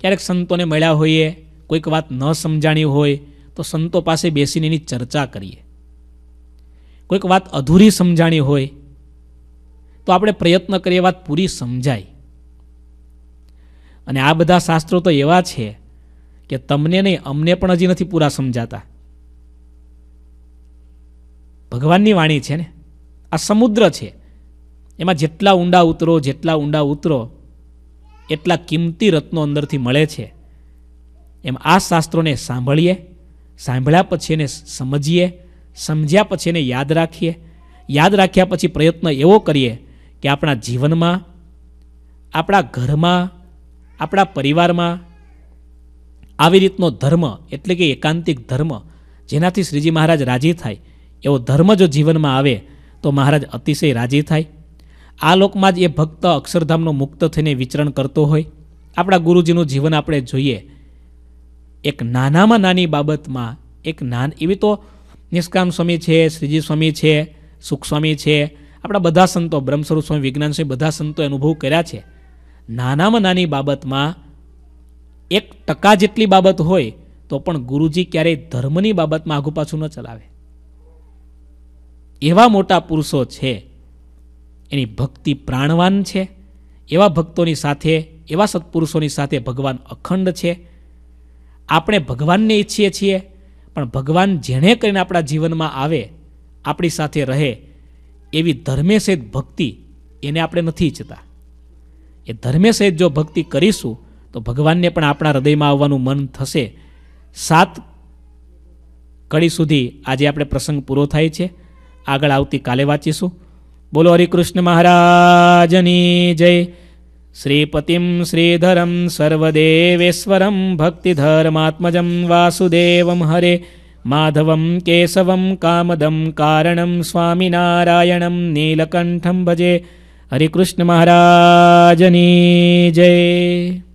ક્યારેક સંતોને મળ્યા હોઈએ, કોઈક વાત ન સમજાણી હોય, તો સંતો પાસે બેસીને એની ચર્ચા કરીએ. કોઈક વાત અધૂરી સમજાણી હોય તો આપણે પ્રયત્ન કરીએ વાત પૂરી સમજાય. અને આ બધા શાસ્ત્રો તો એવા છે કે તમને નહીં, અમને પણ હજી નથી પૂરા સમજાતા. ભગવાનની વાણી છે ને? આ સમુદ્ર છે. એમાં જેટલા ઊંડા ઉતરો, જેટલા ઊંડા ઉતરો, એટલા કિંમતી રત્નો અંદરથી મળે છે. એમ આ શાસ્ત્રોને સાંભળીએ, સાંભળ્યા પછી એને સમજીએ, સમજ્યા પછી એને યાદ રાખીએ. યાદ રાખ્યા પછી પ્રયત્ન એવો કરીએ કે આપણા જીવનમાં, આપણા ઘરમાં, આપણા પરિવારમાં આવી રીતનો ધર્મ, એટલે કે એકાંતિક ધર્મ, જેનાથી શ્રીજી મહારાજ રાજી થાય, એવો ધર્મ જો જીવનમાં આવે, તો મહારાજ અતિશય રાજી થાય. આ લોકમાં જ એ ભક્ત અક્ષરધામનો મુક્ત થઈને વિચરણ કરતો હોય. આપણા ગુરુજીનું જીવન આપણે જોઈએ. એક નાનામાં નાની બાબતમાં એક નાન, એવી તો નિષ્કામ સ્વામી છે, શ્રીજી સ્વામી છે સુખસ્વામી છે આપણા બધા સંતો બ્રહ્મસ્વરૂપ સ્વામી વિજ્ઞાન સ્વામી બધા સંતો અનુભવ કર્યા છે. નાનામાં નાની બાબતમાં એક ટકા જેટલી બાબત હોય તો પણ ગુરુજી ક્યારેય ધર્મની બાબતમાં આઘું પાછું ન ચલાવે. એવા મોટા પુરુષો છે, એની ભક્તિ પ્રાણવાન છે, એવા ભક્તોની સાથે, એવા સત્પુરુષોની સાથે ભગવાન અખંડ છે. આપણે ભગવાનને ઈચ્છીએ છીએ, પણ ભગવાન જેણે કરીને આપણા જીવનમાં આવે, આપણી સાથે રહે એવી ધર્મે સહિત ભક્તિ એને આપણે નથી ઈચ્છતા. એ ધર્મે સહિત જો ભક્તિ કરીશું, તો ભગવાનને પણ આપણા હૃદયમાં આવવાનું મન થશે. સાત કડી સુધી આજે આપણે પ્રસંગ પૂરો થાય છે. આગળ આવતી કાલે વાંચીશું. બોલો હરિકૃષ્ણ મહારાજની જય. શ્રીપતિમ શ્રીધરમ સર્વદેવેશ્વરમ ભક્તિધર્માત્મજમ વાસુદેવમ હરે माधवं केशवं कामदं कारणं स्वामिनारायणं नीलकण्ठं भजे। हरिकृष्णमहाराजनी जय।